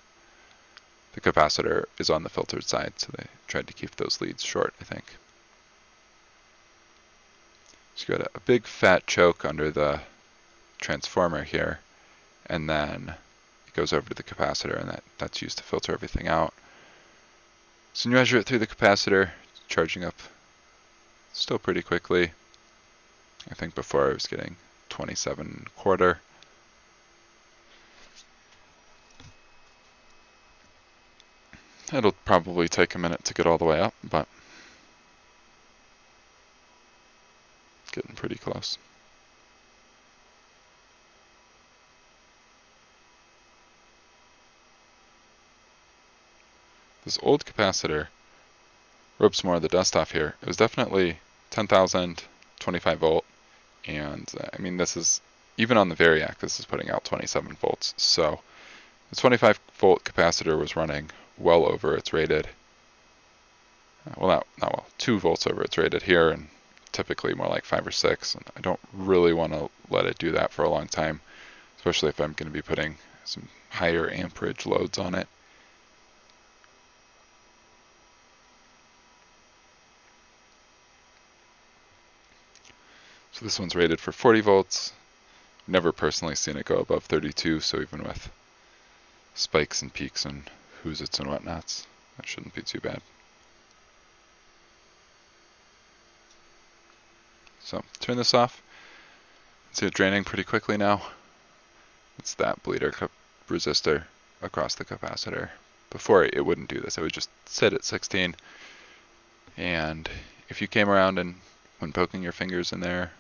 The capacitor is on the filtered side, so they tried to keep those leads short, I think. You got a big fat choke under the transformer here, and then it goes over to the capacitor, and that, that's used to filter everything out. So you measure it through the capacitor, charging up still pretty quickly. I think before I was getting 27 quarter. It'll probably take a minute to get all the way up, but getting pretty close. This old capacitor rips more of the dust off here. It was definitely 10,000, 25 volt, and uh, I mean this is, even on the Variac, this is putting out 27 volts, so the 25 volt capacitor was running well over its rated, uh, well not, not well, 2 volts over its rated here, and typically more like 5 or 6, and I don't really want to let it do that for a long time, especially if I'm going to be putting some higher amperage loads on it. This one's rated for 40 volts. Never personally seen it go above 32, so even with spikes and peaks and whoosits and whatnots, that shouldn't be too bad. So turn this off. See it draining pretty quickly now. It's that bleeder resistor across the capacitor. Before it wouldn't do this, it would just sit at 16. And if you came around and when poking your fingers in there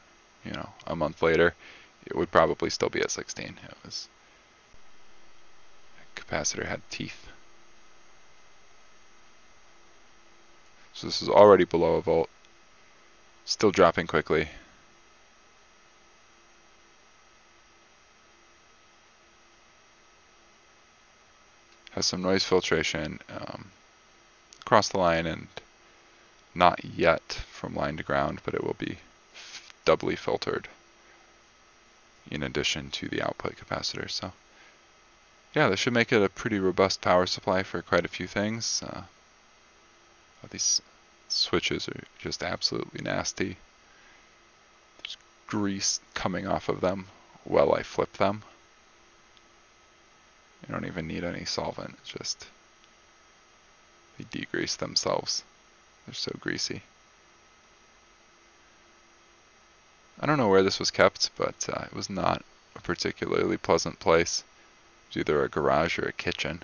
you know, a month later, it would probably still be at 16. It was capacitor had teeth. So this is already below a volt. Still dropping quickly. Has some noise filtration um, across the line and not yet from line to ground, but it will be doubly filtered in addition to the output capacitor. So yeah, this should make it a pretty robust power supply for quite a few things. Uh, these switches are just absolutely nasty. There's grease coming off of them while I flip them. You don't even need any solvent, it's just they degrease themselves. They're so greasy. I don't know where this was kept, but uh, it was not a particularly pleasant place. It was either a garage or a kitchen.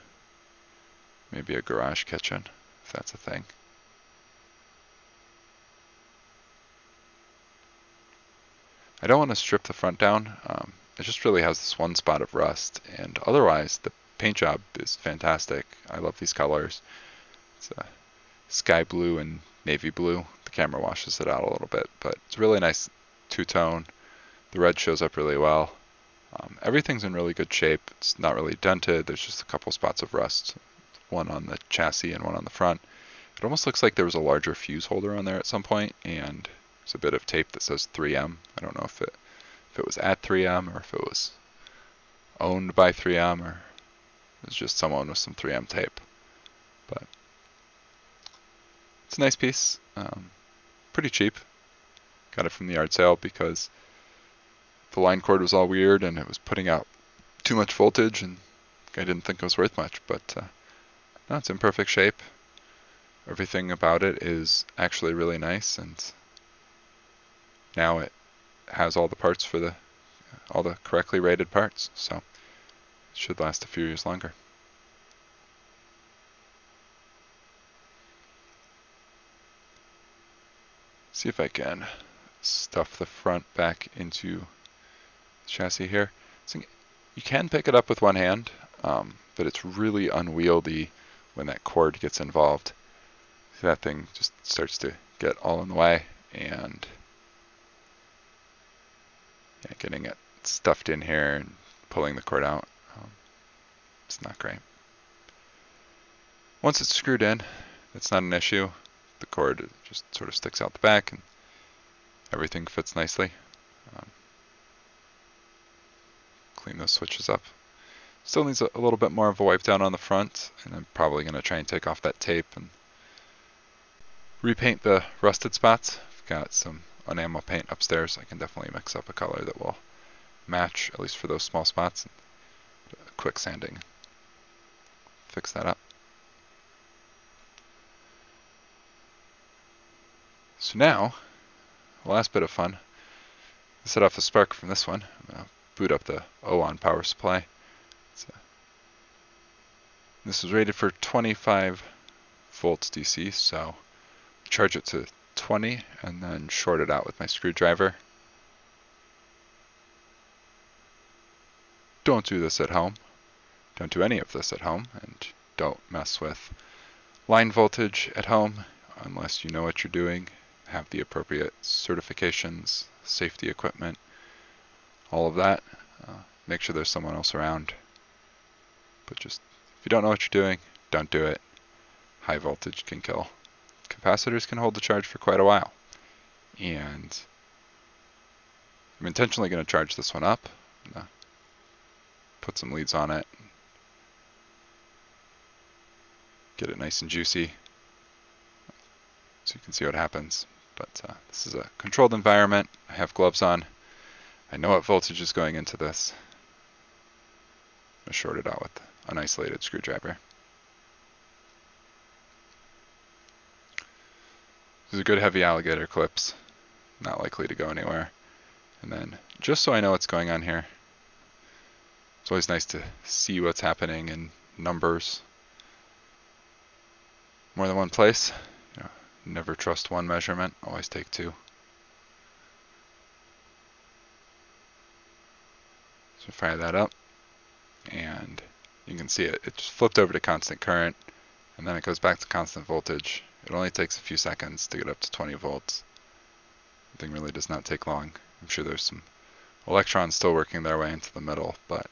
Maybe a garage kitchen, if that's a thing. I don't want to strip the front down. Um, it just really has this one spot of rust, and otherwise the paint job is fantastic. I love these colors. It's a sky blue and navy blue. The camera washes it out a little bit, but it's really nice two-tone. The red shows up really well. Um, everything's in really good shape. It's not really dented. There's just a couple spots of rust, one on the chassis and one on the front. It almost looks like there was a larger fuse holder on there at some point, and there's a bit of tape that says 3M. I don't know if it if it was at 3M or if it was owned by 3M or it was just someone with some 3M tape. But it's a nice piece. Um, pretty cheap. Got it from the yard sale because the line cord was all weird and it was putting out too much voltage and I didn't think it was worth much, but uh, no, it's in perfect shape. Everything about it is actually really nice and now it has all the parts for the all the correctly rated parts, so it should last a few years longer. See if I can stuff the front back into the chassis here. So you can pick it up with one hand, um, but it's really unwieldy when that cord gets involved. See that thing just starts to get all in the way and yeah, getting it stuffed in here and pulling the cord out. Um, it's not great. Once it's screwed in, it's not an issue. The cord just sort of sticks out the back and everything fits nicely. Um, clean those switches up. Still needs a, a, little bit more of a wipe down on the front, and I'm probably going to try and take off that tape and repaint the rusted spots. I've got some enamel paint upstairs. I can definitely mix up a color that will match, at least for those small spots. Quick sanding. Fix that up. So now, last bit of fun, set off a spark from this one. I'm boot up the OWON power supply. This is rated for 25 volts DC, so charge it to 20 and then short it out with my screwdriver. Don't do this at home. Don't do any of this at home and don't mess with line voltage at home unless you know what you're doing, have the appropriate certifications, safety equipment, all of that. Uh, make sure there's someone else around. But just, if you don't know what you're doing, don't do it. High voltage can kill. Capacitors can hold the charge for quite a while. And I'm intentionally going to charge this one up. Put some leads on it. Get it nice and juicy. So you can see what happens. But uh, this is a controlled environment. I have gloves on. I know what voltage is going into this. To short it out with an isolated screwdriver. These are good heavy alligator clips. Not likely to go anywhere. And then, just so I know what's going on here, it's always nice to see what's happening in numbers. More than one place. Never trust one measurement, always take two. So fire that up, and you can see it, it just flipped over to constant current, and then it goes back to constant voltage. It only takes a few seconds to get up to 20 volts. The thing really does not take long. I'm sure there's some electrons still working their way into the middle, but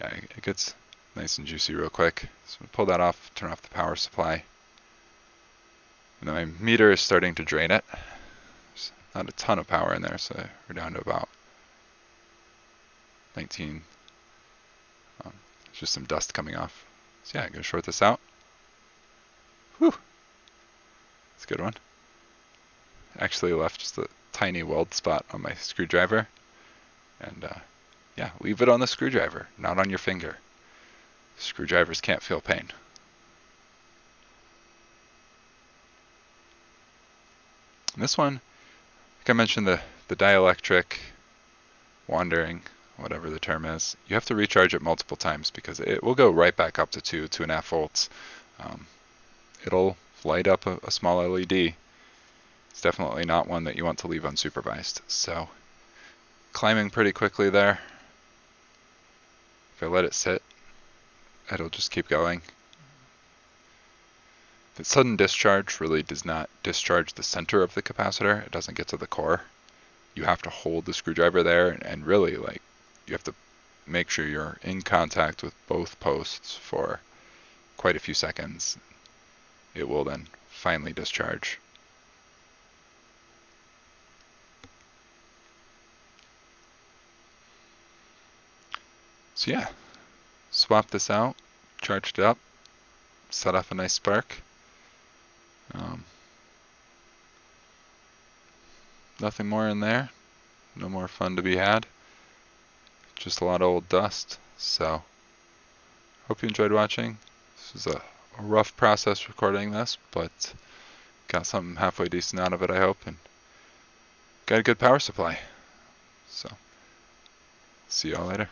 yeah, it gets nice and juicy real quick. So pull that off, turn off the power supply. And my meter is starting to drain it. There's not a ton of power in there, so we're down to about 19. Um, there's just some dust coming off. So yeah, I'm to short this out. Whew. That's a good one. Actually left just a tiny weld spot on my screwdriver. And uh, yeah, leave it on the screwdriver, not on your finger. Screwdrivers can't feel pain. And this one, like I mentioned, the, the dielectric wandering whatever the term is, you have to recharge it multiple times because it will go right back up to two, two and a half volts. Um, it'll light up a, a small LED. It's definitely not one that you want to leave unsupervised. So climbing pretty quickly there. If I let it sit, it'll just keep going. The sudden discharge really does not discharge the center of the capacitor. It doesn't get to the core. You have to hold the screwdriver there and, really like you have to make sure you're in contact with both posts for quite a few seconds. It will then finally discharge. So yeah, swap this out, charged it up, set off a nice spark. Um, nothing more in there, no more fun to be had just a lot of old dust. So, hope you enjoyed watching. This was a, a rough process recording this, but got something halfway decent out of it, I hope, and got a good power supply. So, see y'all later.